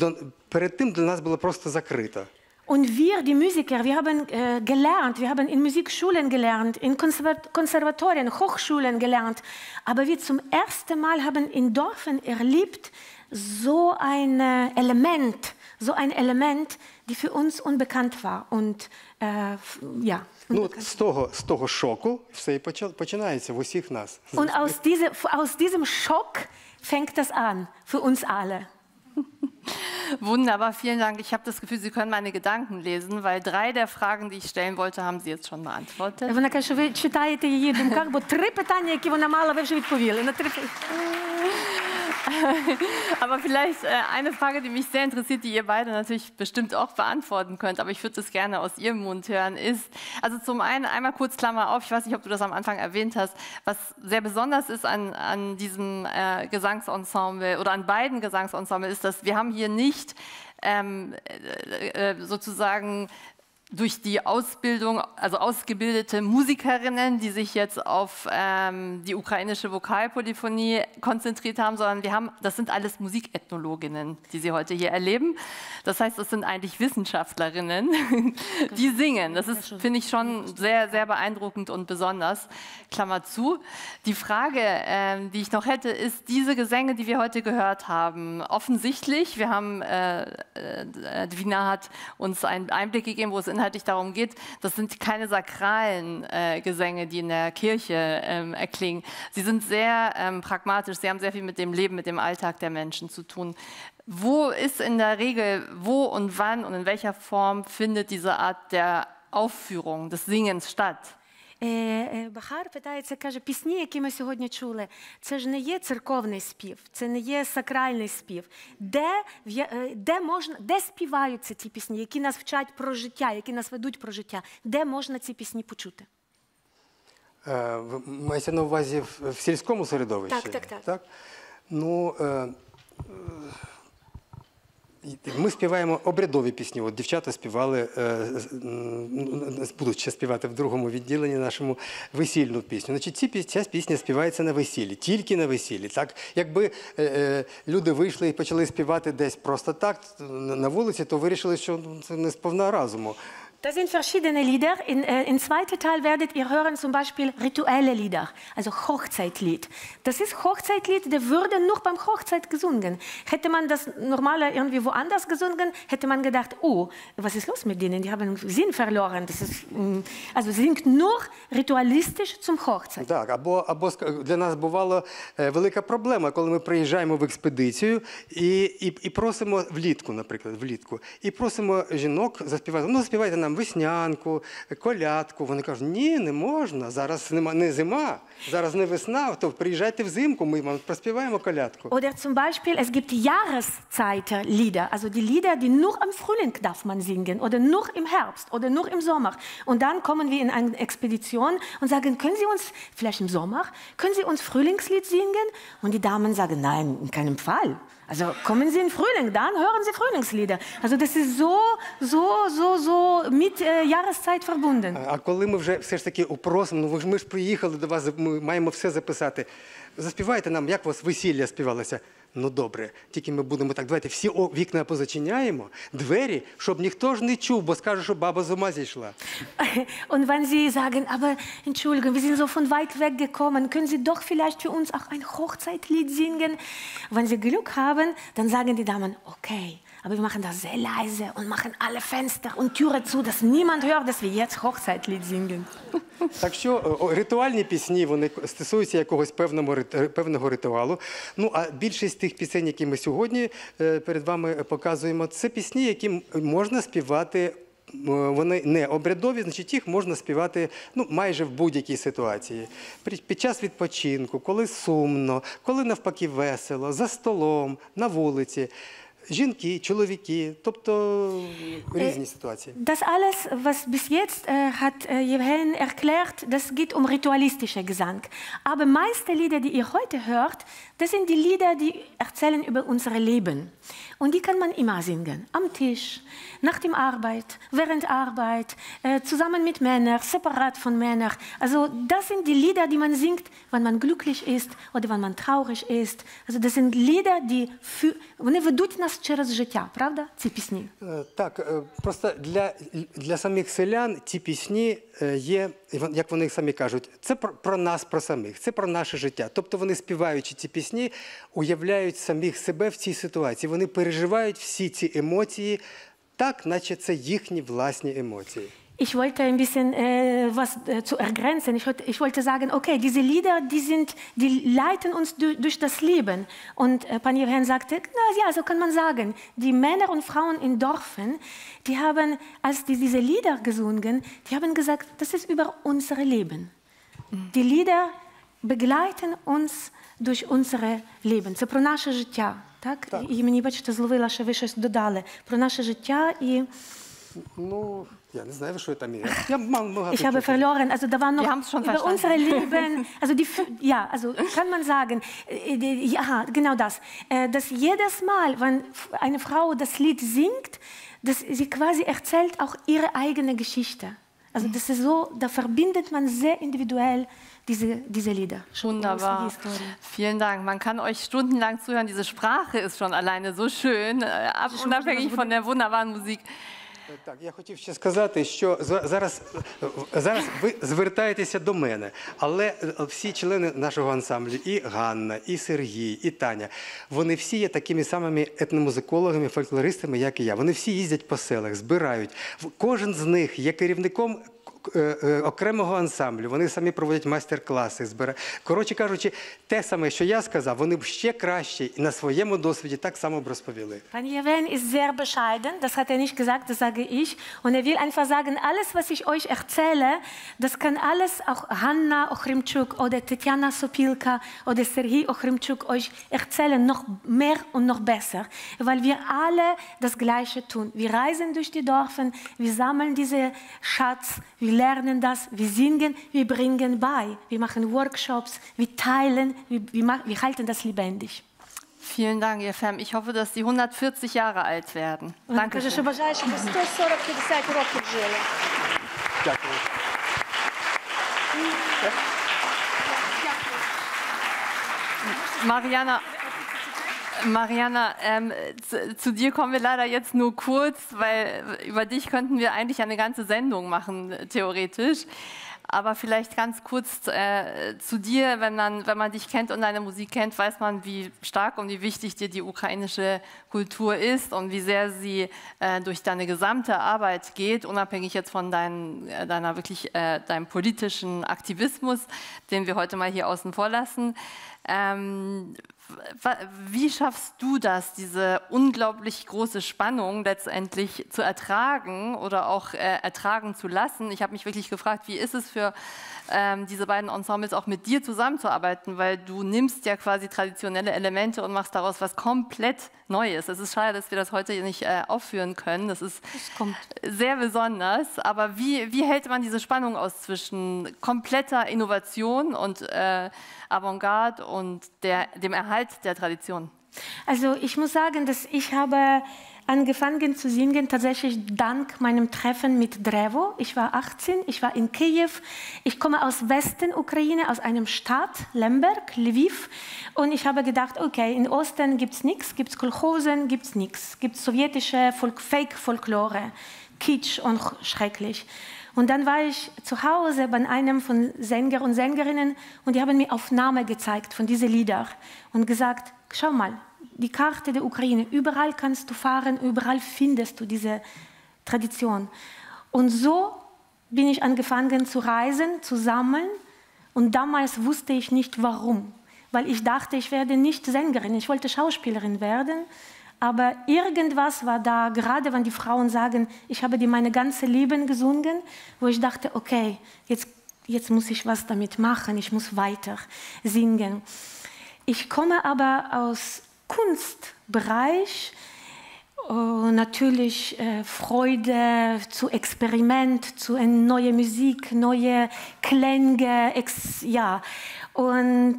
Speaker 5: перед тим для нас було просто закрито.
Speaker 2: Und wir, die Musiker, wir haben äh, gelernt, wir haben in Musikschulen gelernt, in Konservat Konservatorien, Hochschulen gelernt, aber wir zum ersten Mal haben in Dörfern erlebt so ein äh, Element, so ein Element, die für uns unbekannt war und äh, f- ja.
Speaker 5: Ну, от з того, з того шоку все і поча- починається в усіх нас.
Speaker 2: Und aus, diese, aus diesem Schock fängt das an, für uns alle.
Speaker 1: Wunderbar, vielen Dank. Ich habe das Gefühl, Sie können meine Gedanken lesen, weil drei der Fragen, die ich stellen wollte, haben Sie jetzt schon beantwortet.
Speaker 2: Вона каже, що ви читаєте її думках, бо три питання, які вона мала, ви вже відповіли. На три...
Speaker 1: Aber vielleicht äh, eine Frage, die mich sehr interessiert, die ihr beide natürlich bestimmt auch beantworten könnt, aber ich würde es gerne aus Ihrem Mund hören, ist, also zum einen einmal kurz Klammer auf, ich weiß nicht, ob du das am Anfang erwähnt hast, was sehr besonders ist an, an diesem äh, Gesangsensemble oder an beiden Gesangsensemble ist, dass wir haben hier nicht ähm, äh, äh, sozusagen durch die Ausbildung, also ausgebildete Musikerinnen, die sich jetzt auf ähm, die ukrainische Vokalpolyphonie konzentriert haben, sondern wir haben, das sind alles Musikethnologinnen, die Sie heute hier erleben. Das heißt, das sind eigentlich Wissenschaftlerinnen, die singen. Das ist, finde ich, schon sehr, sehr beeindruckend und besonders. Klammer zu. Die Frage, ähm, die ich noch hätte, ist, diese Gesänge, die wir heute gehört haben, offensichtlich, wir haben, äh, äh, Dwina hat uns einen Einblick gegeben, wo es inhaltlich darum geht, das sind keine sakralen äh, Gesänge, die in der Kirche ähm, erklingen. Sie sind sehr ähm, pragmatisch, sie haben sehr viel mit dem Leben, mit dem Alltag der Menschen zu tun. Wo ist in der Regel, wo und wann und in welcher Form findet diese Art der Aufführung, des Singens statt?
Speaker 2: Е, е, Бахар питається, каже, пісні, які ми сьогодні чули, це ж не є церковний спів, це не є сакральний спів. Де, е, де, можна, де співаються ці пісні, які нас вчать про життя, які нас ведуть про життя? Де можна ці пісні почути?
Speaker 5: Е, маєте на увазі в, сільському середовищі?
Speaker 2: Так, так, так.
Speaker 5: так? Ну, е, Ми співаємо обрядові пісні. От дівчата співали, е, будуть ще співати в другому відділенні нашому весільну пісню. Значить, ці, ця пісня співається на весіллі, тільки на весіллі. Так? Якби е, е, люди вийшли і почали співати десь просто так на на вулиці, то вирішили, що ну, це не сповна разуму.
Speaker 2: Da sind verschiedene Lieder. In, äh, Im zweiten Teil werdet ihr hören zum Beispiel rituelle Lieder, also Hochzeitlied. Das ist Hochzeitlied, der würde nur beim Hochzeit gesungen. Hätte man das normale irgendwie woanders gesungen, hätte man gedacht, oh, was ist los mit denen? Die haben Sinn verloren. Das ist, mm, also singt nur ritualistisch zum Hochzeit.
Speaker 5: Так, або, або ска- для нас бувала е, велика проблема, коли ми приїжджаємо в експедицію і, і, і просимо влітку, наприклад, влітку, і просимо жінок заспівати. Ну, заспівайте нам веснянку, колядку. Вони кажуть, ні, не можна. Зараз нема не зима, зараз не весна, то приїжджайте взимку, ми вам проспіваємо колядку.
Speaker 2: Oder zum Beispiel, es gibt Jahreszeitenlieder, also die Lieder, die nur im Frühling darf man singen oder nur im Herbst oder nur im Sommer. Und dann kommen wir in eine Expedition und sagen, können Sie uns, vielleicht im Sommer, können Sie uns Frühlingslied singen? Und die Damen sagen, nein, in keinem Fall. Also kommen Sie in Frühling, dann hören Sie Frühlingslieder. Also das ist so, so, so, so mit äh, Jahreszeit verbunden.
Speaker 5: А коли ми вже все ж таки упросимо, ну ви ж ми ж приїхали до вас, ми маємо все записати. Заспівайте нам, як у вас весілля співалося. Ну добре, тільки ми будемо так. Давайте всі вікна позачиняємо, двері, щоб ніхто ж не чув, бо скаже, що баба з ума зійшла.
Speaker 2: Und wenn Sie sagen, aber Entschuldigung, wir sind so von weit weg gekommen, können Sie doch vielleicht für uns auch ein Hochzeitlied singen? Wenn Sie Glück haben, dann sagen die Damen, okay, aber wir machen das sehr leise und machen alle Fenster und Türe zu, dass niemand hört, dass wir jetzt Hochzeitlied singen.
Speaker 5: Так що ритуальні пісні вони стосуються якогось певного рит- певного ритуалу. Ну а більшість тих пісень, які ми сьогодні е, перед вами показуємо, це пісні, які можна співати. Вони не обрядові, значить їх можна співати ну, майже в будь-якій ситуації. Під час відпочинку, коли сумно, коли навпаки весело, за столом, на вулиці. Жінки, чоловіки, тобто різні ситуації.
Speaker 2: Das alles, was bis jetzt äh, hat äh, Jevhen erklärt, das geht um ritualistische Gesang. Aber meiste Lieder, die ihr heute hört, das sind die Lieder, die erzählen über unser Leben. Und die kann man immer singen. Am Tisch, nach dem Arbeit, während Arbeit, äh, zusammen mit Männern, separat von Männern. Also das sind die Lieder, die man singt, wenn man glücklich ist oder wenn man traurig ist. Also das sind Lieder, die für... Вони ведуть нас через життя, правда? Ці пісні.
Speaker 5: Е, Так, е, просто для, для самих селян ці пісні е, є, як вони самі кажуть, це про, про нас, про самих, це про наше життя. Тобто вони, співаючи ці пісні, уявляють самих себе в цій ситуації. Вони переживають всі ці емоції так, наче це їхні власні емоції.
Speaker 2: Ich wollte ein bisschen äh, was äh, zu ergänzen. Ich wollte, ich wollte sagen, okay, diese Lieder, die, sind, die leiten uns du, durch das Leben. Und äh, Panjevhen sagte, na ja, so kann man sagen, die Männer und Frauen in Dorfen, die haben, als die diese Lieder gesungen, die haben gesagt, das ist über unser Leben. Die Lieder begleiten uns durch unsere Leben. Це про наше життя. Так? І мені, бачите, зловила, що ви щось додали. Про наше життя і...
Speaker 5: Ну, я не знаю, що там є. Я мав багато
Speaker 2: Ich habe
Speaker 5: чого.
Speaker 2: verloren. Also da war noch
Speaker 1: Wir haben's schon
Speaker 2: über
Speaker 1: verstanden.
Speaker 2: unsere Leben. Also die, Fü- ja, also kann man sagen, äh, die- ja, genau das, Äh, dass jedes Mal, wenn f- eine Frau das Lied singt, dass sie quasi erzählt auch ihre eigene Geschichte. Also das ist so, da verbindet man sehr individuell diese, diese Lieder.
Speaker 1: Wunderbar.
Speaker 2: Die
Speaker 1: Vielen Dank. Man kann euch stundenlang zuhören. Diese Sprache ist schon alleine so schön, äh, ab, unabhängig von der wunderbaren Musik.
Speaker 5: Так, я хотів ще сказати, що за- зараз, е, зараз ви звертаєтеся до мене, але е, всі члени нашого ансамблю, і Ганна, і Сергій, і Таня, вони всі є такими самими етномузикологами, фольклористами, як і я. Вони всі їздять по селах, збирають. В- Кожен з них є керівником. Е, е, Окремого ансамблю, вони самі проводять майстер-класи. Коротше кажучи, те саме, що я сказав, вони б ще краще і на своєму досвіді так само б розповіли.
Speaker 2: Panjeven ist sehr bescheiden, das hat er nicht gesagt, das sage ich. Und er will einfach sagen, alles, was ich euch erzähle, das kann alles auch Hanna Ochrimczuk oder Tetjana Sopilka oder Serhii Ochrimczuk euch erzählen, noch mehr und noch besser, weil wir alle das Gleiche tun. Wir reisen durch die Dörfer, wir sammeln diese Schatz, wir wir lernen das, wir singen, wir bringen bei, wir machen Workshops, wir teilen, wir, wir, wir halten das lebendig.
Speaker 1: Vielen Dank, ihr Femme. Ich hoffe, dass Sie 140 Jahre alt werden. Danke. Mariana, Mariana, ähm, zu, zu, dir kommen wir leider jetzt nur kurz, weil über dich könnten wir eigentlich eine ganze Sendung machen, theoretisch. Aber vielleicht ganz kurz äh, zu dir, wenn man, wenn man dich kennt und deine Musik kennt, weiß man, wie stark und wie wichtig dir die ukrainische Kultur ist und wie sehr sie äh, durch deine gesamte Arbeit geht, unabhängig jetzt von dein, äh, deiner wirklich, äh, deinem politischen Aktivismus, den wir heute mal hier außen vor lassen. Ähm, wie schaffst du das, diese unglaublich große Spannung letztendlich zu ertragen oder auch äh, ertragen zu lassen? Ich habe mich wirklich gefragt, wie ist es für ähm, diese beiden Ensembles auch mit dir zusammenzuarbeiten, weil du nimmst ja quasi traditionelle Elemente und machst daraus was komplett Neues. Es ist schade, dass wir das heute nicht äh, aufführen können. Das ist das sehr besonders. Aber wie, wie hält man diese Spannung aus zwischen kompletter Innovation und äh, Avantgarde und der, dem Erhalt der Tradition?
Speaker 2: Also ich muss sagen, dass ich habe angefangen zu singen, tatsächlich dank meinem Treffen mit Drevo. Ich war 18, ich war in Kiew. Ich komme aus Westen Ukraine, aus einem Stadt, Lemberg, Lviv. Und ich habe gedacht, okay, in Osten gibt es nichts, gibt es Kolchosen, gibt es nichts, gibt es sowjetische Folk Fake-Folklore, Kitsch und schrecklich. Und dann war ich zu Hause bei einem von Sänger und Sängerinnen und die haben mir Aufnahme gezeigt von diesen Liedern und gesagt, schau mal, die Karte der Ukraine, überall kannst du fahren, überall findest du diese Tradition. Und so bin ich angefangen zu reisen, zu sammeln und damals wusste ich nicht warum, weil ich dachte, ich werde nicht Sängerin, ich wollte Schauspielerin werden. Aber irgendwas war da, gerade wenn die Frauen sagen, ich habe die meine ganze Leben gesungen, wo ich dachte, okay, jetzt, jetzt muss ich was damit machen, ich muss weiter singen. Ich komme aber aus Kunstbereich, oh, natürlich äh, Freude zu Experiment, zu äh, neue Musik, neue Klänge, ja. Und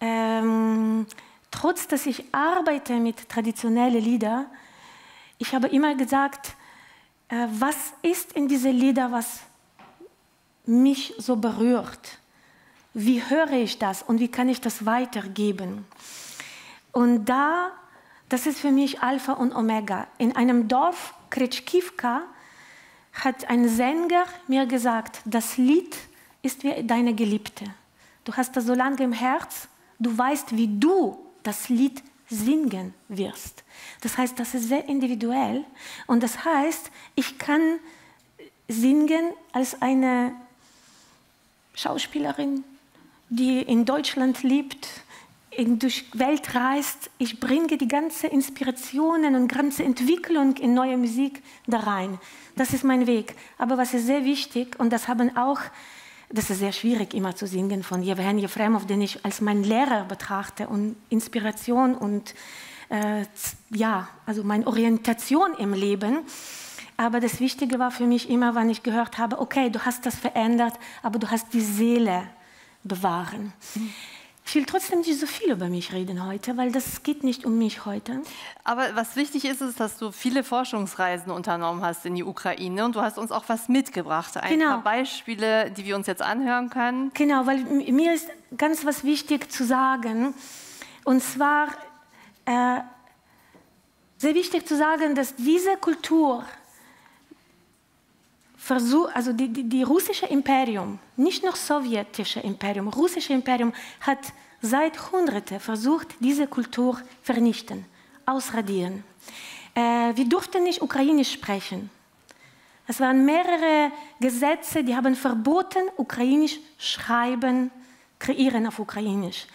Speaker 2: ähm, trotz dass ich arbeite mit traditionellen Liedern, ich habe immer gesagt, äh, was ist in diese Lieder, was mich so berührt? Wie höre ich das und wie kann ich das weitergeben? Und da, das ist für mich Alpha und Omega. In einem Dorf, Kretschkivka, hat ein Sänger mir gesagt, das Lied ist wie deine Geliebte. Du hast das so lange im Herz, du weißt, wie du das Lied singen wirst. Das heißt, das ist sehr individuell und das heißt, ich kann singen als eine Schauspielerin, die in Deutschland lebt, in, durch Welt reist. Ich bringe die ganze Inspirationen und ganze Entwicklung in neue Musik da rein. Das ist mein Weg. Aber was ist sehr wichtig, und das haben auch das ist sehr schwierig immer zu singen von Jewgen Jefremov, den ich als meinen Lehrer betrachte und Inspiration und äh, ja, also meine Orientation im Leben. Aber das Wichtige war für mich immer, wenn ich gehört habe, okay, du hast das verändert, aber du hast die Seele bewahren. Mhm. Ich will trotzdem nicht so viel über mich reden heute, weil das geht nicht um mich heute.
Speaker 1: Aber was wichtig ist, ist, dass du viele Forschungsreisen unternommen hast in die Ukraine und du hast uns auch was mitgebracht. Ein genau. paar Beispiele, die wir uns jetzt anhören können.
Speaker 2: Genau, weil mir ist ganz was wichtig zu sagen. Und zwar äh, sehr wichtig zu sagen, dass diese Kultur versucht, also die, die, die russische Imperium, nicht nur sowjetische Imperium, russische Imperium hat seit Hunderten versucht, diese Kultur vernichten, ausradieren. Äh, wir durften nicht ukrainisch sprechen. Es waren mehrere Gesetze, die haben verboten, ukrainisch schreiben, kreieren auf ukrainisch.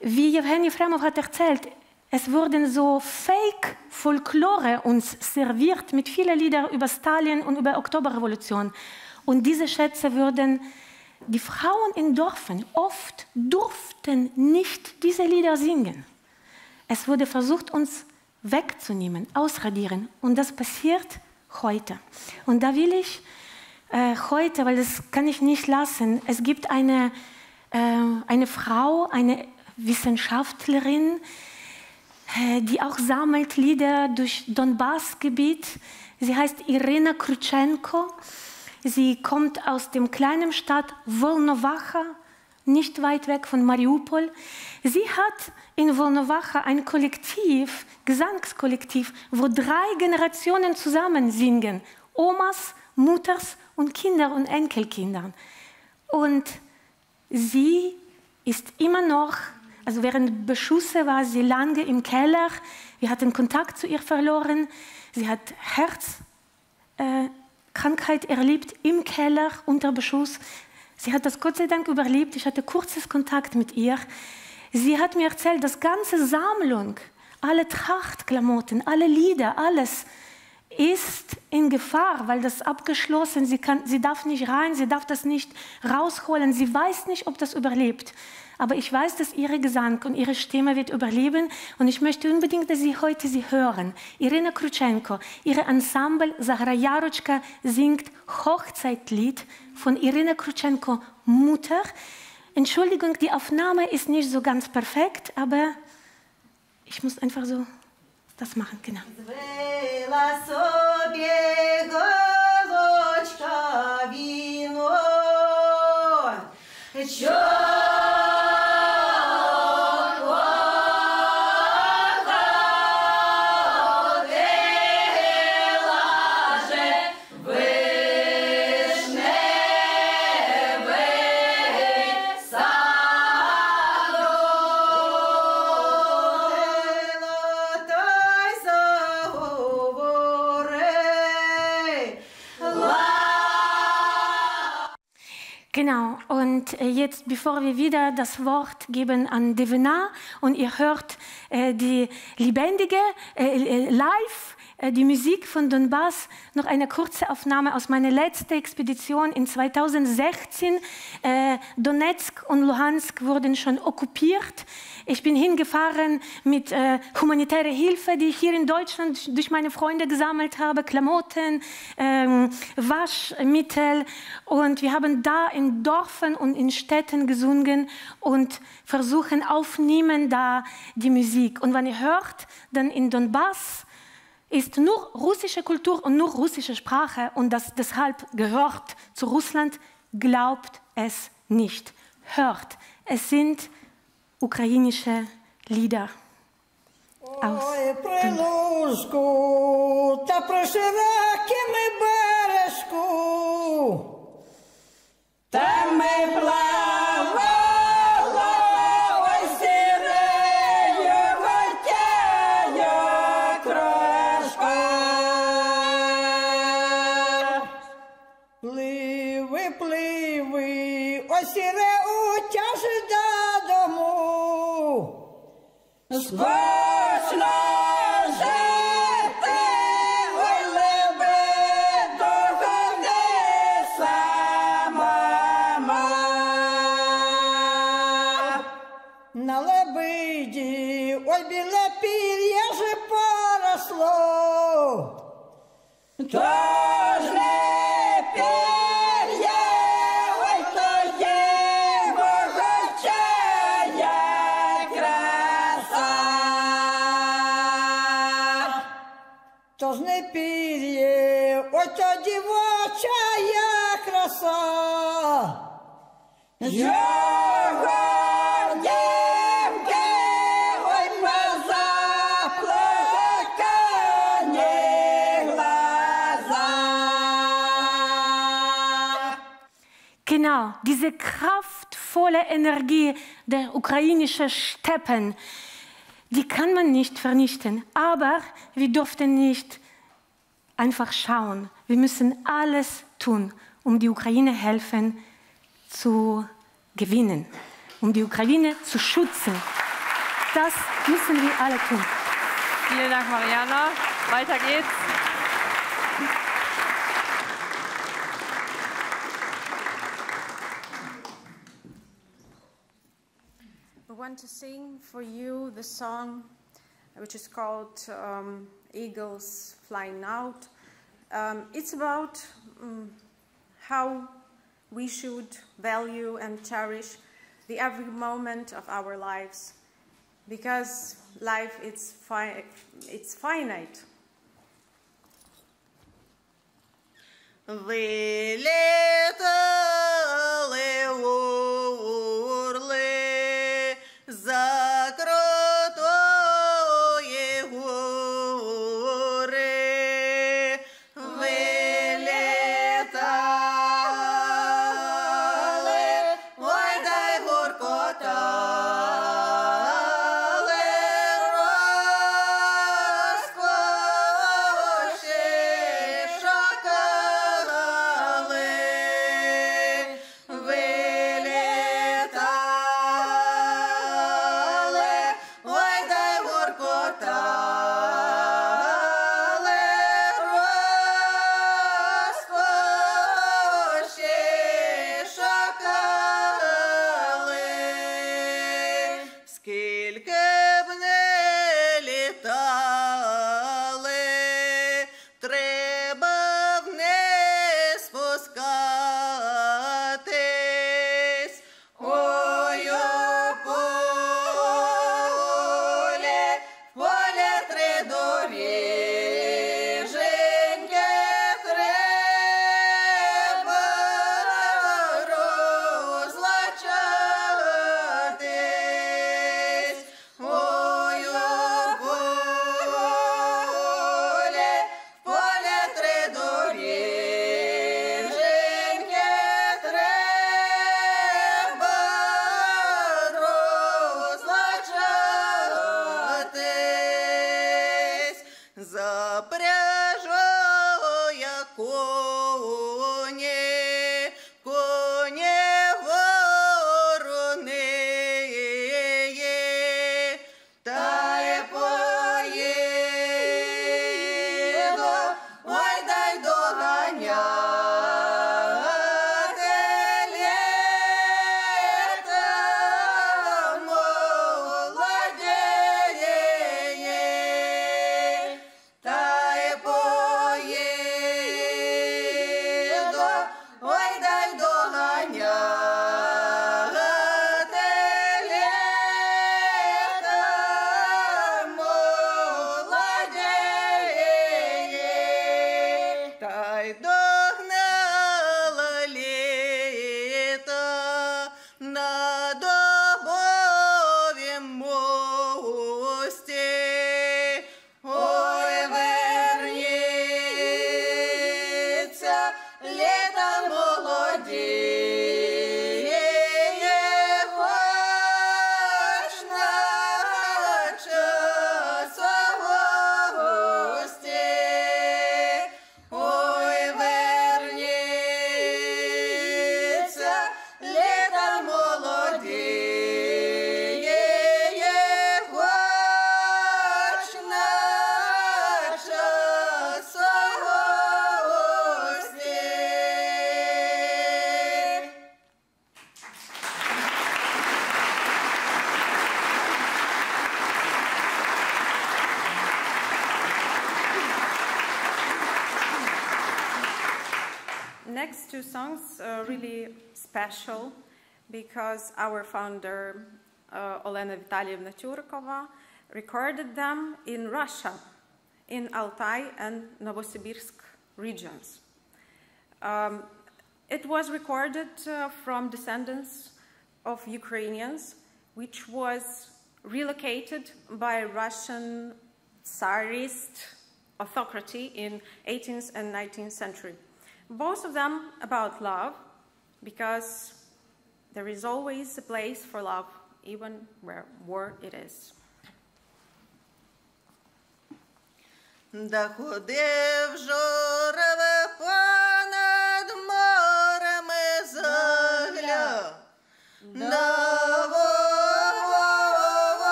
Speaker 2: Wie Evgeny Fremov hat erzählt, es wurden so Fake-Folklore uns serviert mit vielen Liedern über Stalin und über Oktoberrevolution. Und diese Schätze wurden die Frauen in Dörfern oft durften nicht diese Lieder singen. Es wurde versucht, uns wegzunehmen, ausradieren. Und das passiert heute. Und da will ich äh, heute, weil das kann ich nicht lassen, es gibt eine, äh, eine Frau, eine Wissenschaftlerin, die auch sammelt Lieder durch Donbass-Gebiet. Sie heißt Irina Krutschenko. Sie kommt aus dem kleinen Stadt Volnovacha, nicht weit weg von Mariupol. Sie hat in Volnovacha ein Kollektiv, Gesangskollektiv, wo drei Generationen zusammen singen. Omas, Mutters und Kinder und Enkelkinder. Und sie ist immer noch, also während Beschüsse war sie lange im Keller. Wir hatten Kontakt zu ihr verloren. Sie hat Herzkrankheit äh, erlebt im Keller unter Beschuss. Sie hat das Gott sei Dank überlebt. Ich hatte kurzes Kontakt mit ihr. Sie hat mir erzählt, dass ganze Sammlung, alle Trachtklamotten, alle Lieder, alles ist in Gefahr, weil das abgeschlossen, sie, kann, sie darf nicht rein, sie darf das nicht rausholen, sie weiß nicht, ob das überlebt. Aber ich weiß, dass ihre Gesang und ihre Stimme wird überleben und ich möchte unbedingt, dass Sie heute sie hören. Irina Krutschenko, ihre Ensemble Sahara Jarotschka singt Hochzeitlied von Irina Krutschenko Mutter. Entschuldigung, die Aufnahme ist nicht so ganz perfekt, aber ich muss einfach so das machen, genau. Und jetzt, bevor wir wieder das Wort geben an Devena und ihr hört äh, die lebendige, äh, live, äh, die Musik von Donbass, noch eine kurze Aufnahme aus meiner letzten Expedition in 2016. Donetsk und Luhansk wurden schon okkupiert. Ich bin hingefahren mit äh, humanitärer Hilfe, die ich hier in Deutschland durch meine Freunde gesammelt habe, Klamotten, ähm, Waschmittel. Und wir haben da in Dörfern und in Städten gesungen und versuchen aufnehmen da die Musik. Und wenn ihr hört, dann in Donbass ist nur russische Kultur und nur russische Sprache und das deshalb gehört zu Russland, glaubt es nicht. Hört, es sind ukrainische Lieder aus
Speaker 6: Ой, прилужку та про широкими бережку. Там ми плавали, Sports Love!
Speaker 2: Genau, diese kraftvolle Energie der ukrainischen Steppen, die kann man nicht vernichten. Aber wir durften nicht einfach schauen. Wir müssen alles tun, um die Ukraine helfen zu gewinnen, um die Ukraine zu schützen. Das müssen wir alle tun.
Speaker 1: Vielen Dank, Mariana. Weiter geht's.
Speaker 3: We want to sing for you the song which is called um, Eagles Flying Out. Um, it's about um, how we should value and cherish the every moment of our lives. because life it's, fi- it's finite.
Speaker 4: Вилітали урли
Speaker 3: Two songs are really special because our founder, uh, Olena Vitalyevna Turkova, recorded them in Russia, in Altai and Novosibirsk regions. Um, it was recorded uh, from descendants of Ukrainians, which was relocated by Russian Tsarist autocracy in 18th and 19th century. Both of them about love, because there is always a place for love, even where war it is.
Speaker 4: Да ходив жураве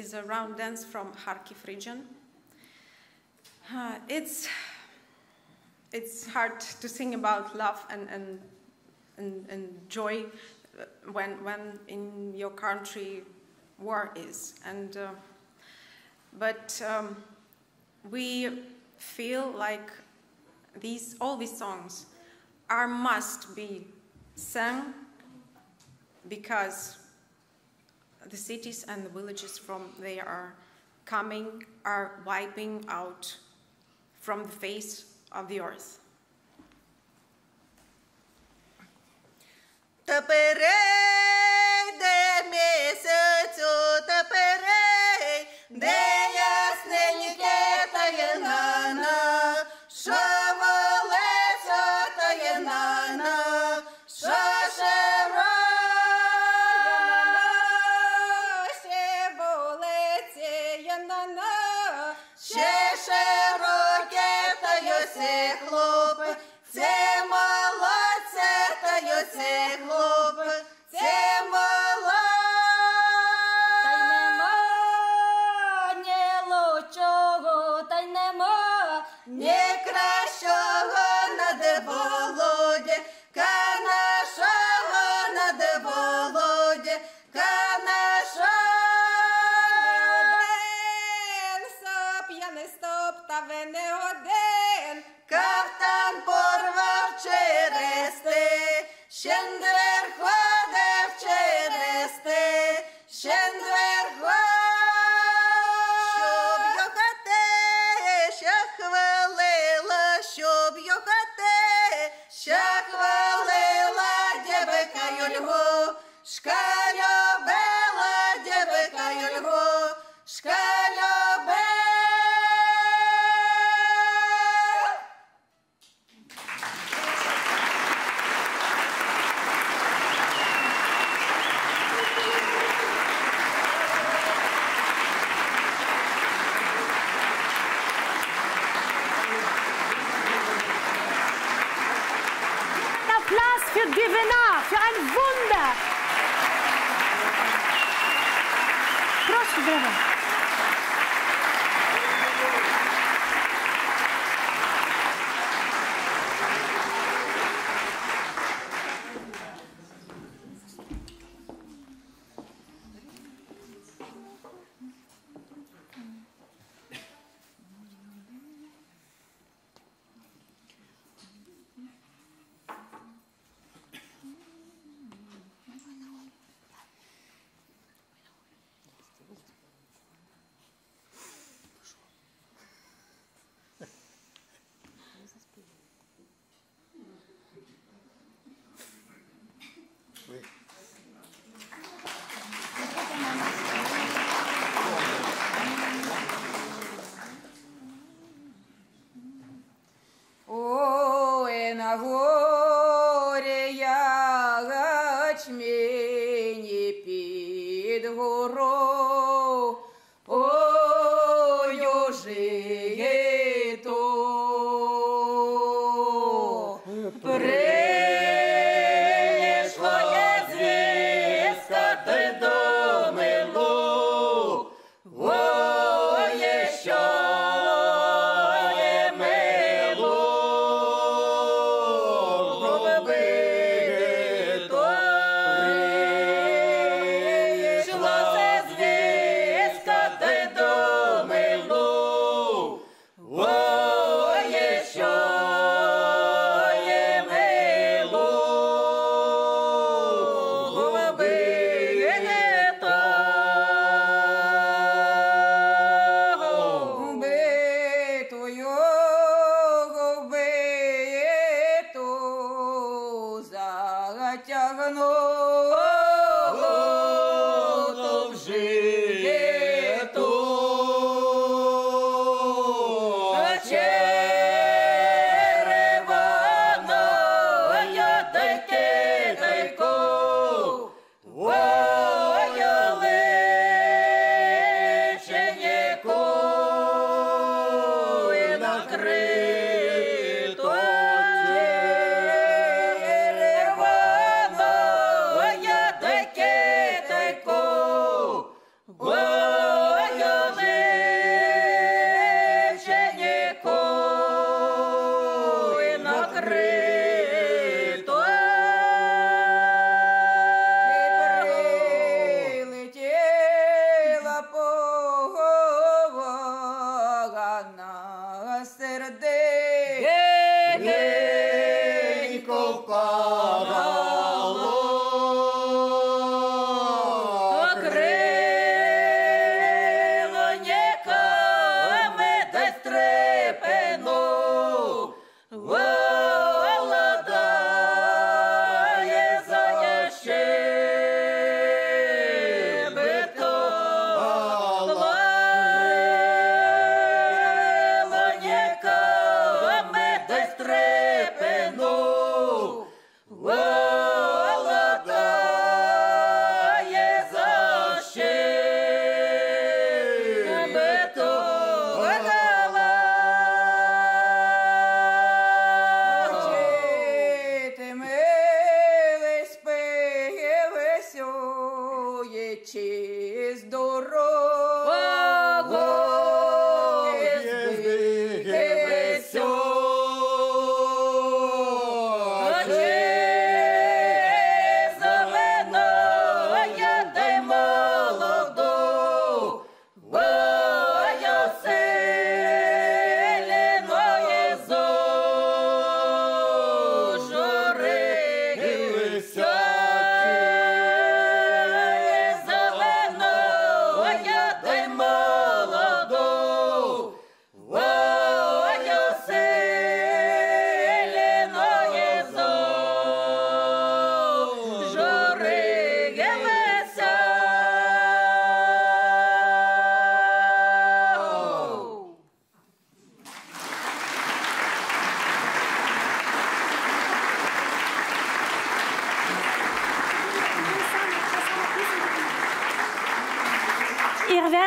Speaker 3: is a round dance from Kharkiv region. Uh, it's, it's hard to sing about love and, and, and, and joy when, when in your country war is. And, uh, but um, we feel like these, all these songs are must be sung because cities and the villages from they are coming are wiping out from the face of the earth.
Speaker 4: Tapere! Şimdi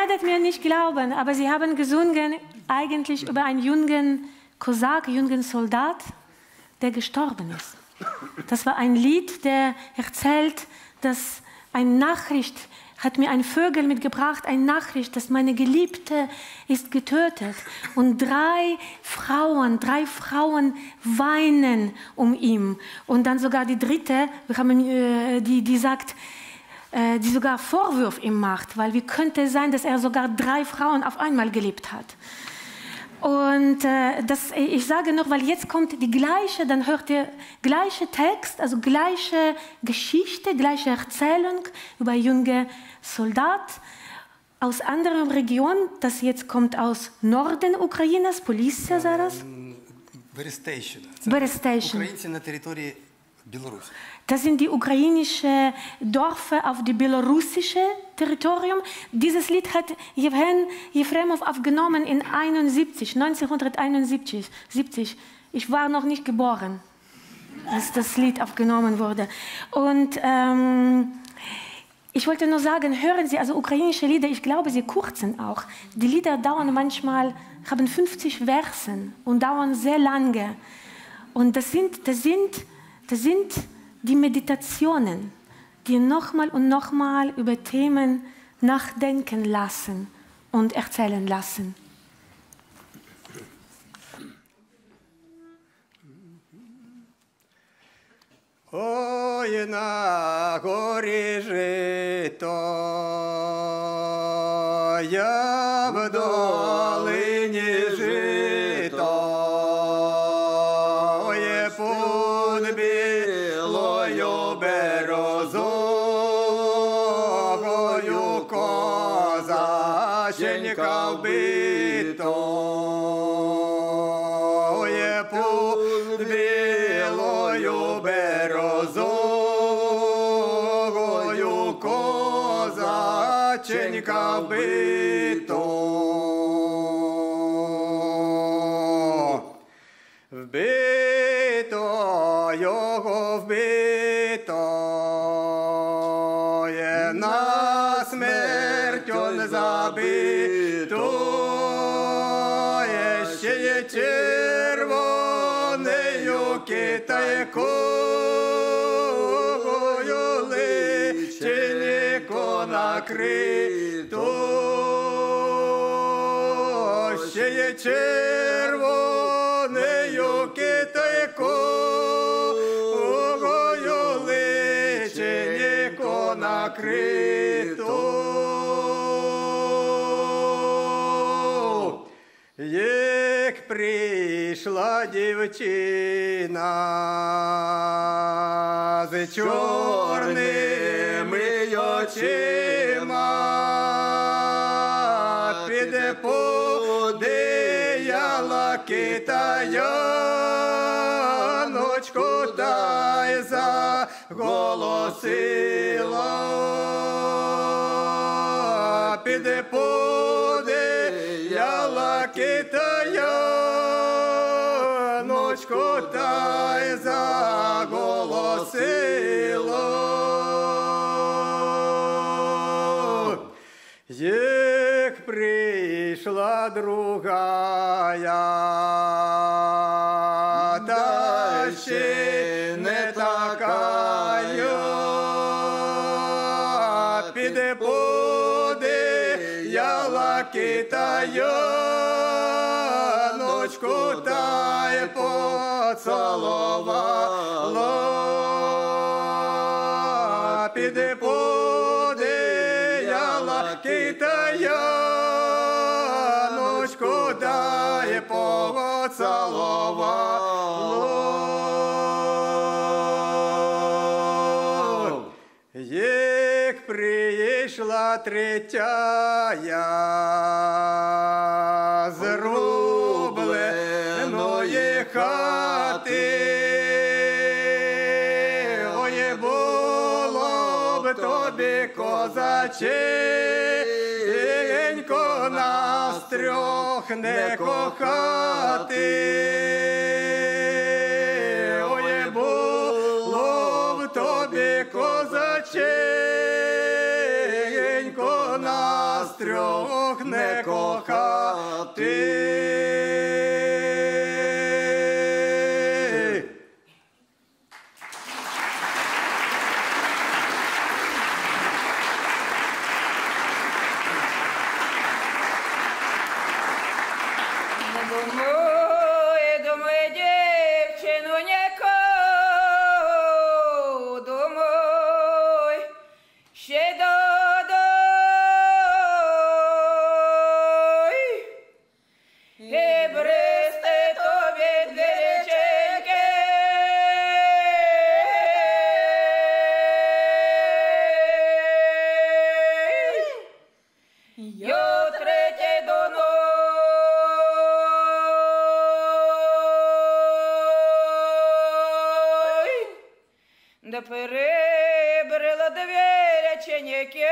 Speaker 2: werdet mir nicht glauben, aber sie haben gesungen eigentlich über einen jungen Kosak, jungen Soldat, der gestorben ist. Das war ein Lied, der erzählt, dass eine Nachricht hat mir ein Vögel mitgebracht, eine Nachricht, dass meine Geliebte ist getötet. Und drei Frauen, drei Frauen weinen um ihn. Und dann sogar die dritte, äh, die, die sagt, die sogar Vorwürfe ihm macht, weil wie könnte es sein, dass er sogar drei Frauen auf einmal geliebt hat. Und äh, das, ich sage noch, weil jetzt kommt die gleiche, dann hört ihr gleiche Text, also gleiche Geschichte, gleiche Erzählung über junge Soldat aus anderen Regionen. Das jetzt kommt aus Norden Ukraines, Polісся зараз.
Speaker 5: Берестейщина.
Speaker 2: Берестейщина.
Speaker 5: Українці на території Belarus.
Speaker 2: Das sind die ukrainischen Dörfer auf dem belarussischen Territorium. Dieses Lied hat Jevhen Jefremov aufgenommen in 71, 1971. 70. Ich war noch nicht geboren, als das Lied aufgenommen wurde. Und ähm, ich wollte nur sagen, hören Sie, also ukrainische Lieder, ich glaube, sie kurzen auch. Die Lieder dauern manchmal, haben 50 Versen und dauern sehr lange. Und das sind, das sind das sind die Meditationen, die nochmal und nochmal über Themen nachdenken lassen und erzählen lassen.
Speaker 8: Ой, на горі жито, я червонею китайкою личенько накрито. Як прийшла дівчина з чорними очима, китаяночку дай заголосила, піде поди яла китаяночку дай заголосила. Другая, та ще не такая, піде подіяла китаяночку та й. Третя. З рубленої хати, ой, було б тобі козаченько нас трьох не кохати. Трьох не кохати.
Speaker 6: да
Speaker 2: перебрала доверя ченеки.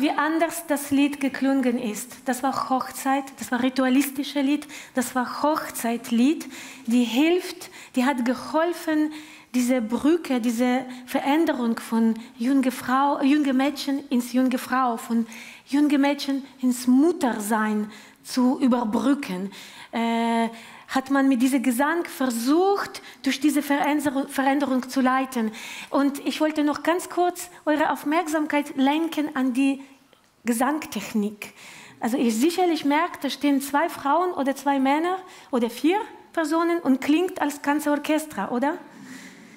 Speaker 2: Wie anders das Lied geklungen ist. Das war Hochzeit, das war ritualistische Lied, das war Hochzeitlied, die hilft, die hat geholfen, diese Brücke, diese Veränderung von junge Frau, junge Mädchen ins junge Frau, von junge Mädchen ins Muttersein zu überbrücken. Äh, hat man mit diesem Gesang versucht, durch diese Veränderung zu leiten. Und ich wollte noch ganz kurz eure Aufmerksamkeit lenken an die Gesangtechnik. Also ihr sicherlich merkt, da stehen zwei Frauen oder zwei Männer oder vier Personen und klingt als ganze Orchester, oder?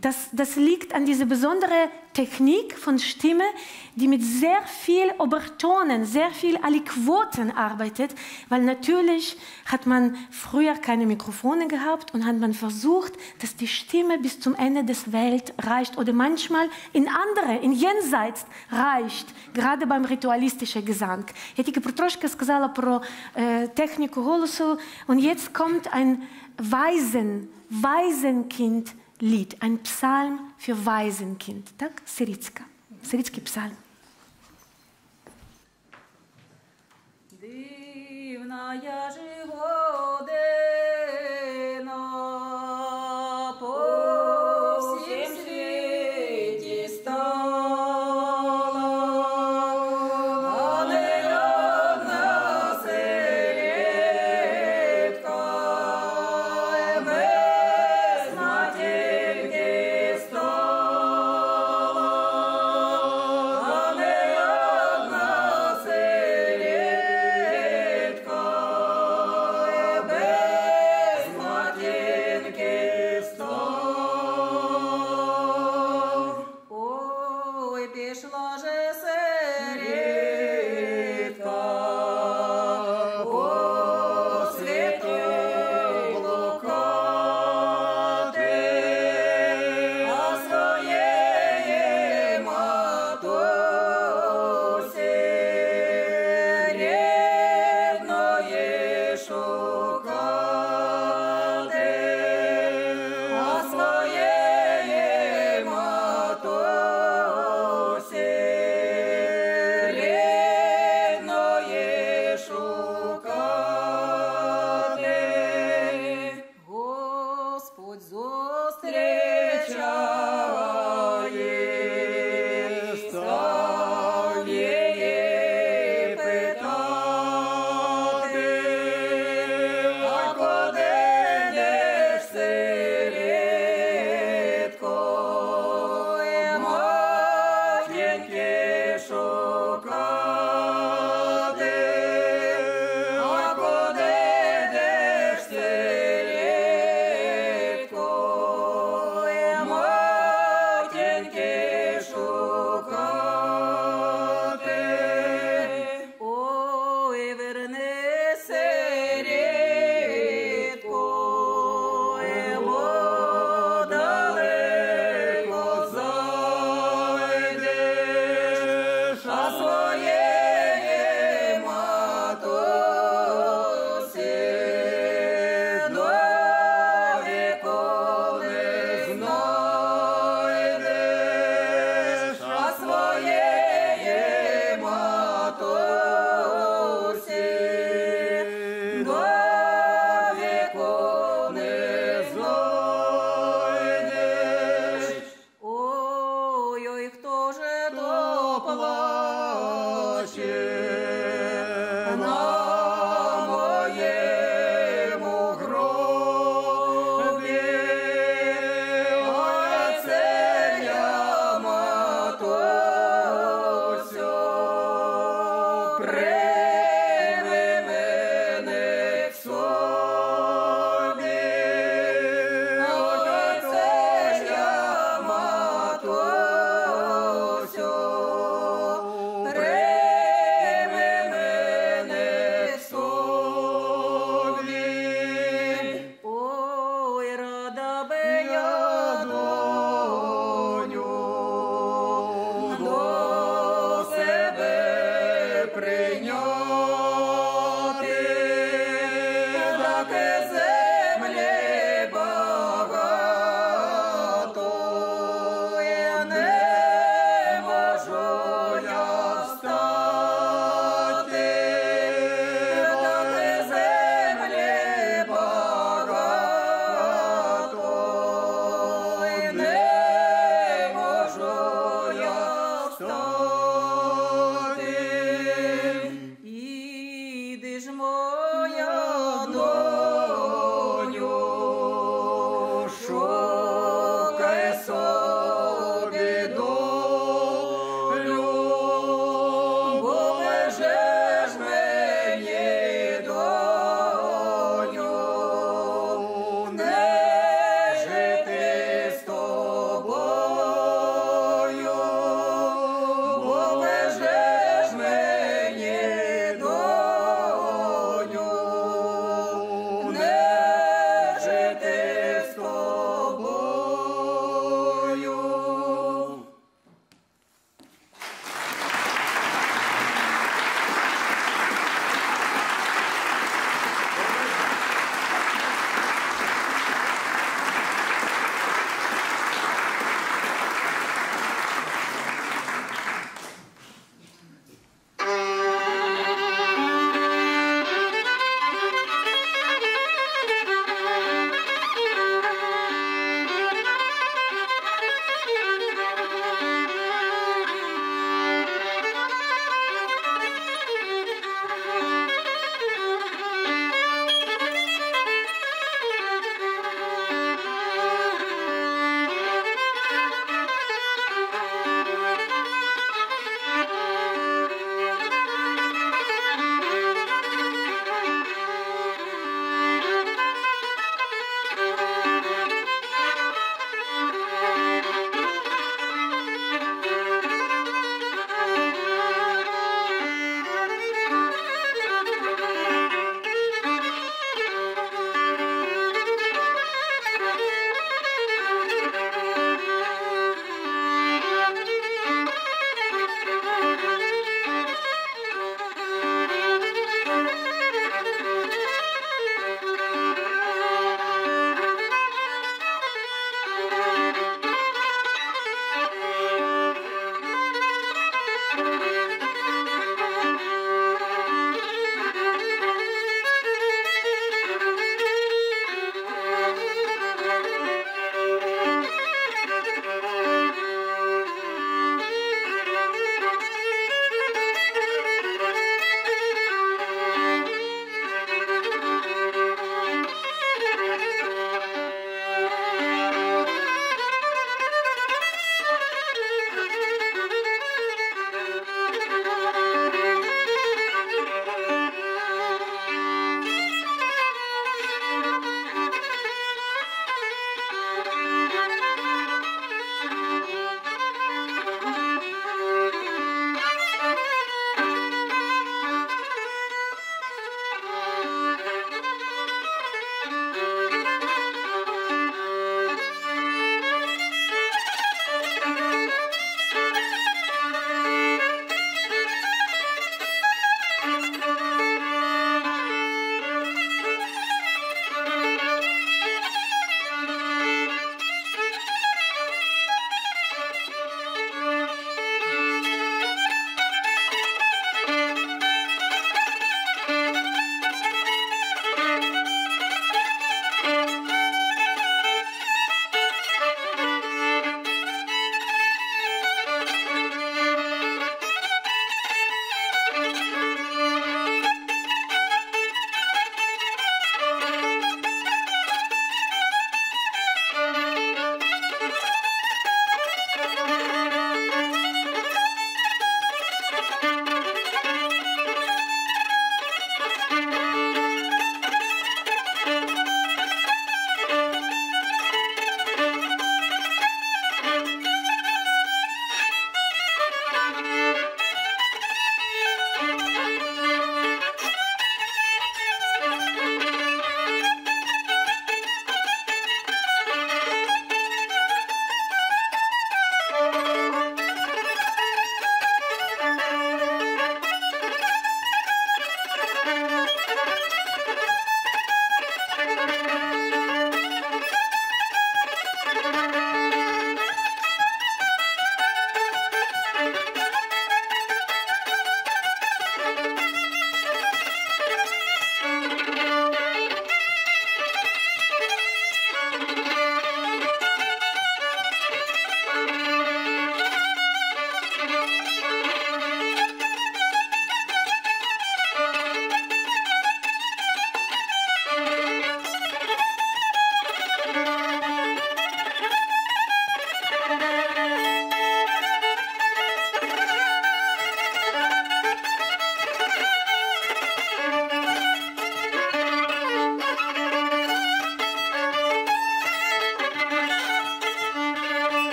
Speaker 2: Das, das liegt an dieser besonderen Technik von Stimme, die mit sehr viel Obertonen, sehr viel Aliquoten arbeitet, weil natürlich hat man früher keine Mikrofone gehabt und hat man versucht, dass die Stimme bis zum Ende des Welt reicht oder manchmal in andere, in jenseits reicht, gerade beim ritualistischen Gesang. Я тільки про трошки сказала про е, техніку голосу, und jetzt kommt ein Waisen, Waisenkind Lied, ein Psalm für Waisenkind, tak? Сирицька, сирицький псалм.
Speaker 6: Сына я
Speaker 2: живоде.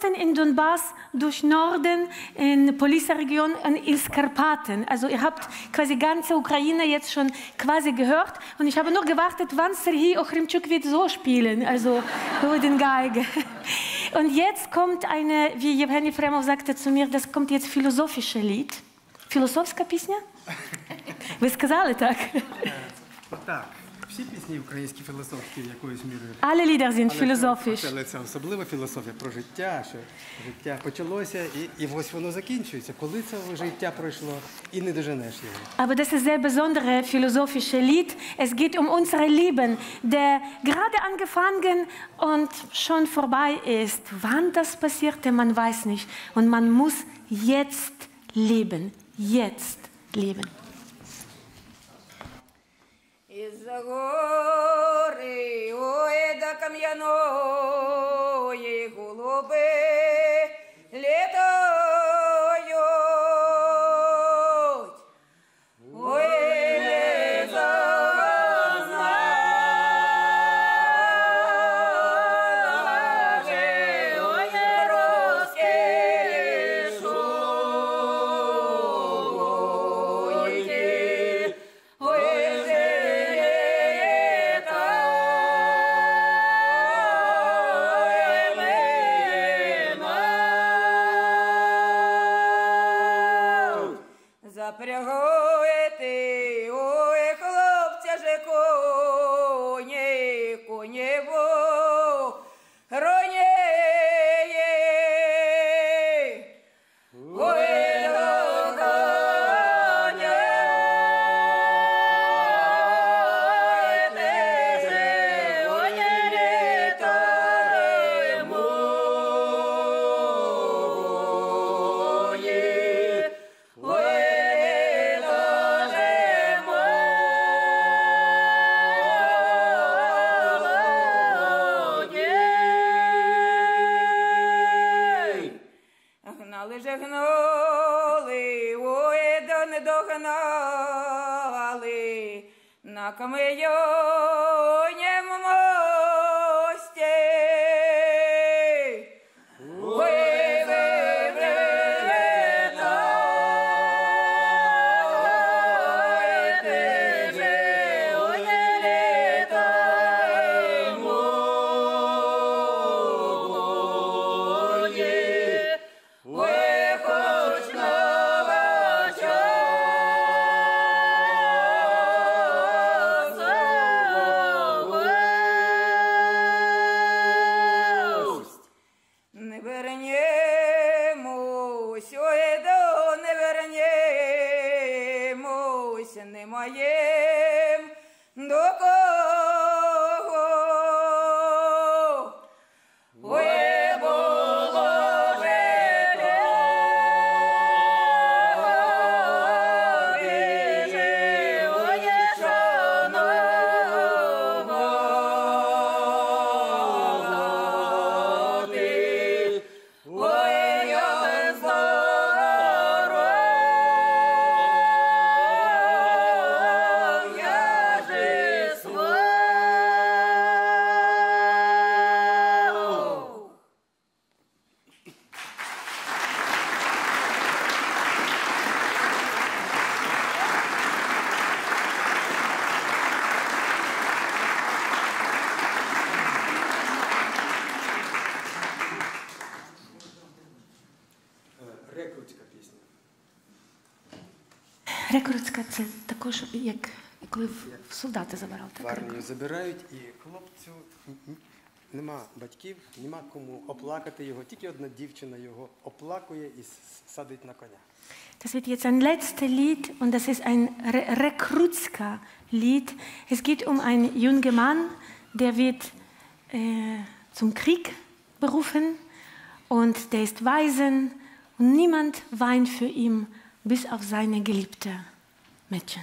Speaker 2: Osten in Donbass durch Norden in Police-Region und ins Karpaten. Also ihr habt quasi ganze Ukraine jetzt schon quasi gehört und ich habe nur gewartet, wann Serhii Ochrimchuk wird so spielen, also über den Geige. Und jetzt kommt eine, wie Evgeny Fremov sagte zu mir, das kommt jetzt philosophische Lied. Філософська пісня? Ви сказали так?
Speaker 6: Так, всі пісні українські філософські якоюсь мірою.
Speaker 2: Alle Lieder sind
Speaker 6: Але це-
Speaker 2: philosophisch.
Speaker 6: Але це особлива філософія про життя, що життя почалося і, і ось воно закінчується. Коли це життя пройшло і не доженеш його.
Speaker 2: Aber das ist sehr besondere philosophische Lied. Es geht um unser Leben, der gerade angefangen und schon vorbei ist. Wann das passierte, man weiß nicht. Und man muss jetzt leben. Jetzt leben.
Speaker 9: Запрягуєте, ой, хлопця же коні,
Speaker 2: коні
Speaker 6: бо. забирають, і хлопцю м- м- нема батьків, нема кому оплакати його. Тільки одна дівчина його оплакує і с- садить на коня.
Speaker 2: Das wird jetzt ein letztes Lied und das ist ein Re Rekrutska-Lied. Es geht um einen jungen Mann, der wird äh, zum Krieg berufen und der ist Waisen und niemand weint für ihn, bis auf seine geliebte Mädchen.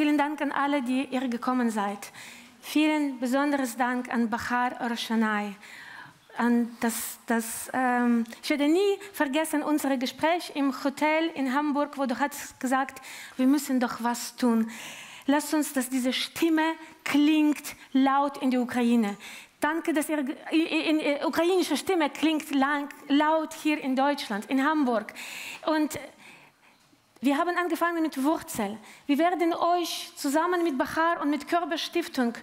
Speaker 2: Vielen Dank an alle, die ihr gekommen seid. Vielen besonderes Dank an Bahar Roshanai. An das, das, ähm, ich werde nie vergessen unser Gespräch im Hotel in Hamburg, wo du hast gesagt, wir müssen doch was tun. Lass uns, dass diese Stimme klingt laut in der Ukraine. Danke, dass ihr, in, in, in, ukrainische Stimme klingt lang, laut hier in Deutschland, in Hamburg. Und wir haben angefangen mit Wurzel. Wir werden euch zusammen mit Bachar und mit Körperstiftung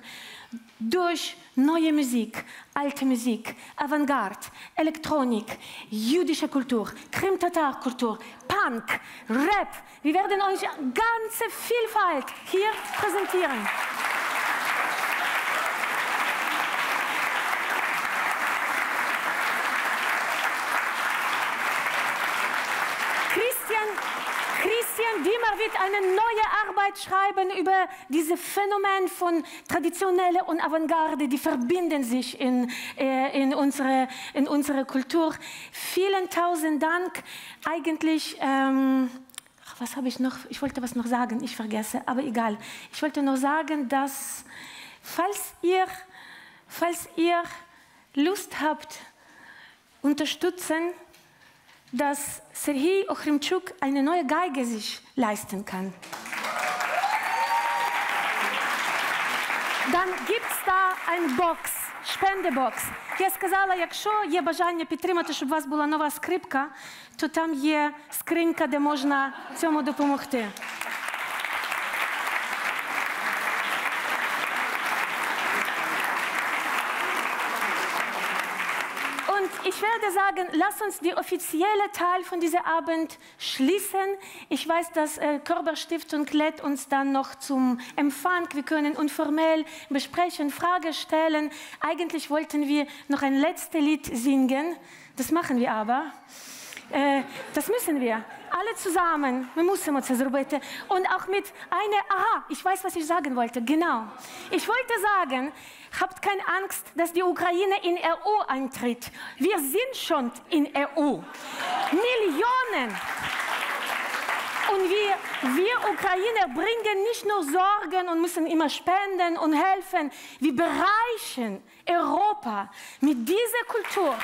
Speaker 2: durch neue Musik, alte Musik, Avantgarde, Elektronik, jüdische Kultur, Krim-Tatar-Kultur, Punk, Rap, wir werden euch ganze Vielfalt hier präsentieren. Christian, Christian Dimmer wird eine neue Arbeit schreiben über dieses Phänomen von Traditionelle und Avantgarde, die verbinden sich in, äh, in, unsere, in unsere Kultur. Vielen tausend Dank. Eigentlich, ähm, was habe ich noch? Ich wollte was noch sagen, ich vergesse, aber egal. Ich wollte noch sagen, dass falls ihr, falls ihr Lust habt, unterstützen, dass Serhii Ochrimchuk eine neue Geige sich leisten kann. Dann gibt es da eine Box, Spendebox. Я сказала, якщо є бажання підтримати, щоб у вас була нова скрипка, то там є скринька, де можна цьому допомогти. Ich werde sagen, lass uns die offizielle Teil von diesem Abend schließen. Ich weiß, dass äh, Körperstiftung lädt uns dann noch zum Empfang. Wir können informell besprechen, Fragen stellen. Eigentlich wollten wir noch ein letztes Lied singen. Das machen wir aber. Äh, das müssen wir alle zusammen, wir müssen uns das zerbieten. Und auch mit einer, aha, ich weiß, was ich sagen wollte, genau. Ich wollte sagen, habt keine Angst, dass die Ukraine in EU eintritt. Wir sind schon in EU. Millionen. Und wir, wir Ukrainer bringen nicht nur Sorgen und müssen immer spenden und helfen. Wir bereichen Europa mit dieser Kultur.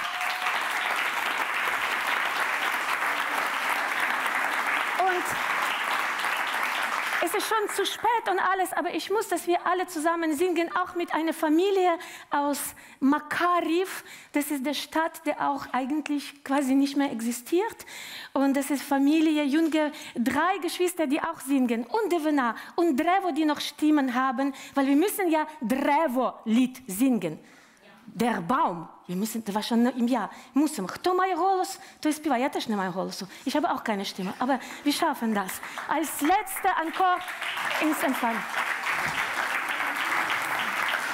Speaker 2: Und es ist schon zu spät und alles, aber ich muss, dass wir alle zusammen singen, auch mit einer Familie aus Makariv. Das ist der Stadt, der auch eigentlich quasi nicht mehr existiert. Und das ist Familie, junge, drei Geschwister, die auch singen. Und Devena und Drevo, die noch Stimmen haben, weil wir müssen ja Drevo-Lied singen. Das war schon im Jahr. Müssen. Kto має голос, той співає. Я теж не маю голосу. Ich habe auch keine Stimme. Aber wir schaffen das. Als letzter Encore ins Empfang.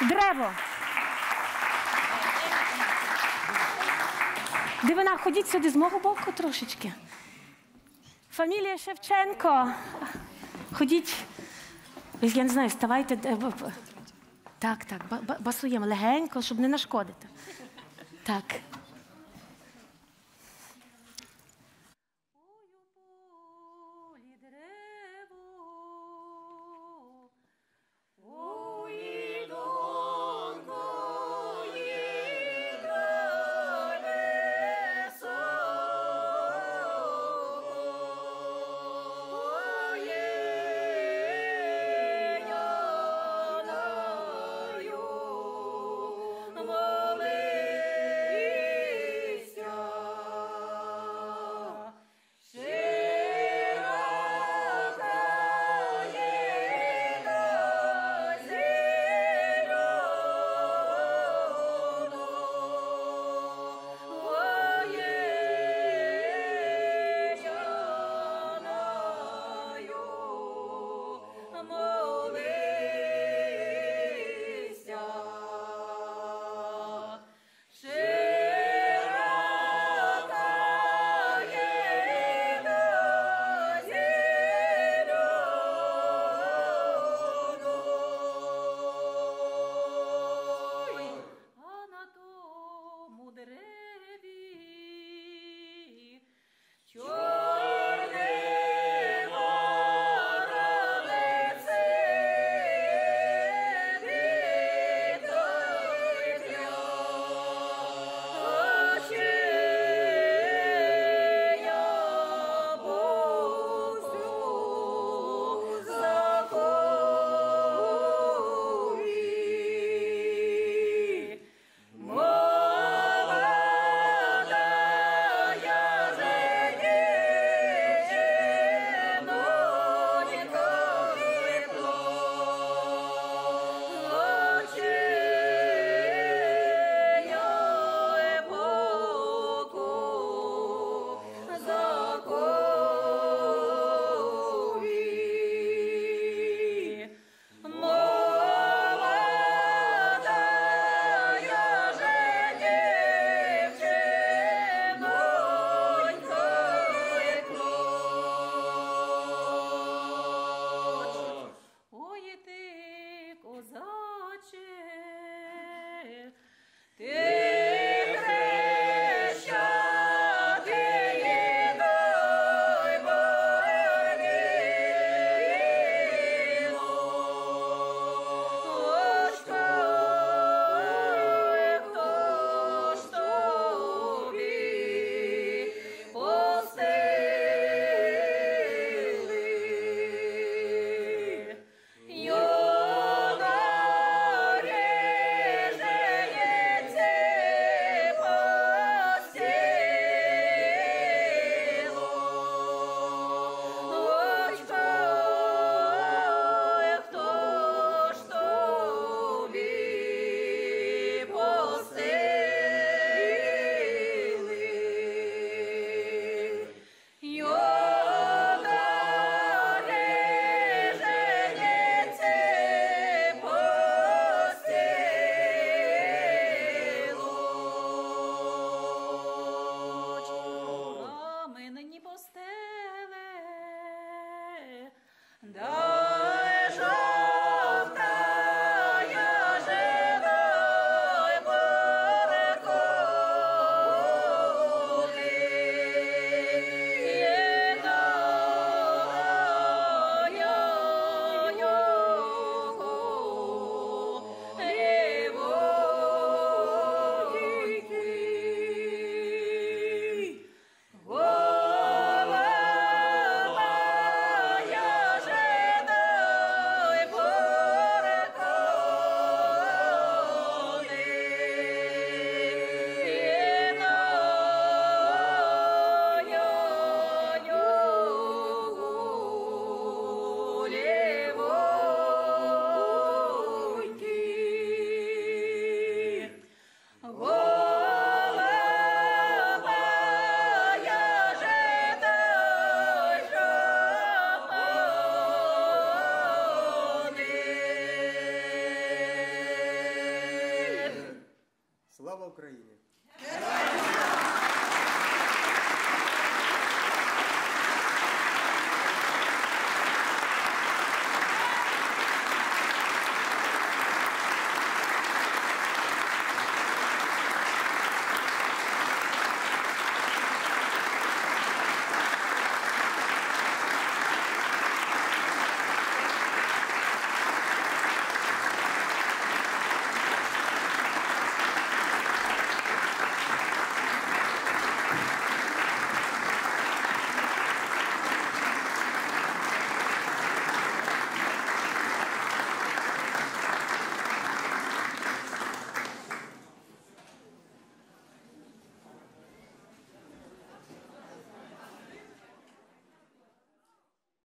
Speaker 2: Древо. Дивина, ходіть сюди з мого боку трошечки. Фамілія Шевченко. Ходіть. Я не знаю, ставайте. Так, так, ба- ба- басуємо легенько, щоб не нашкодити. Так.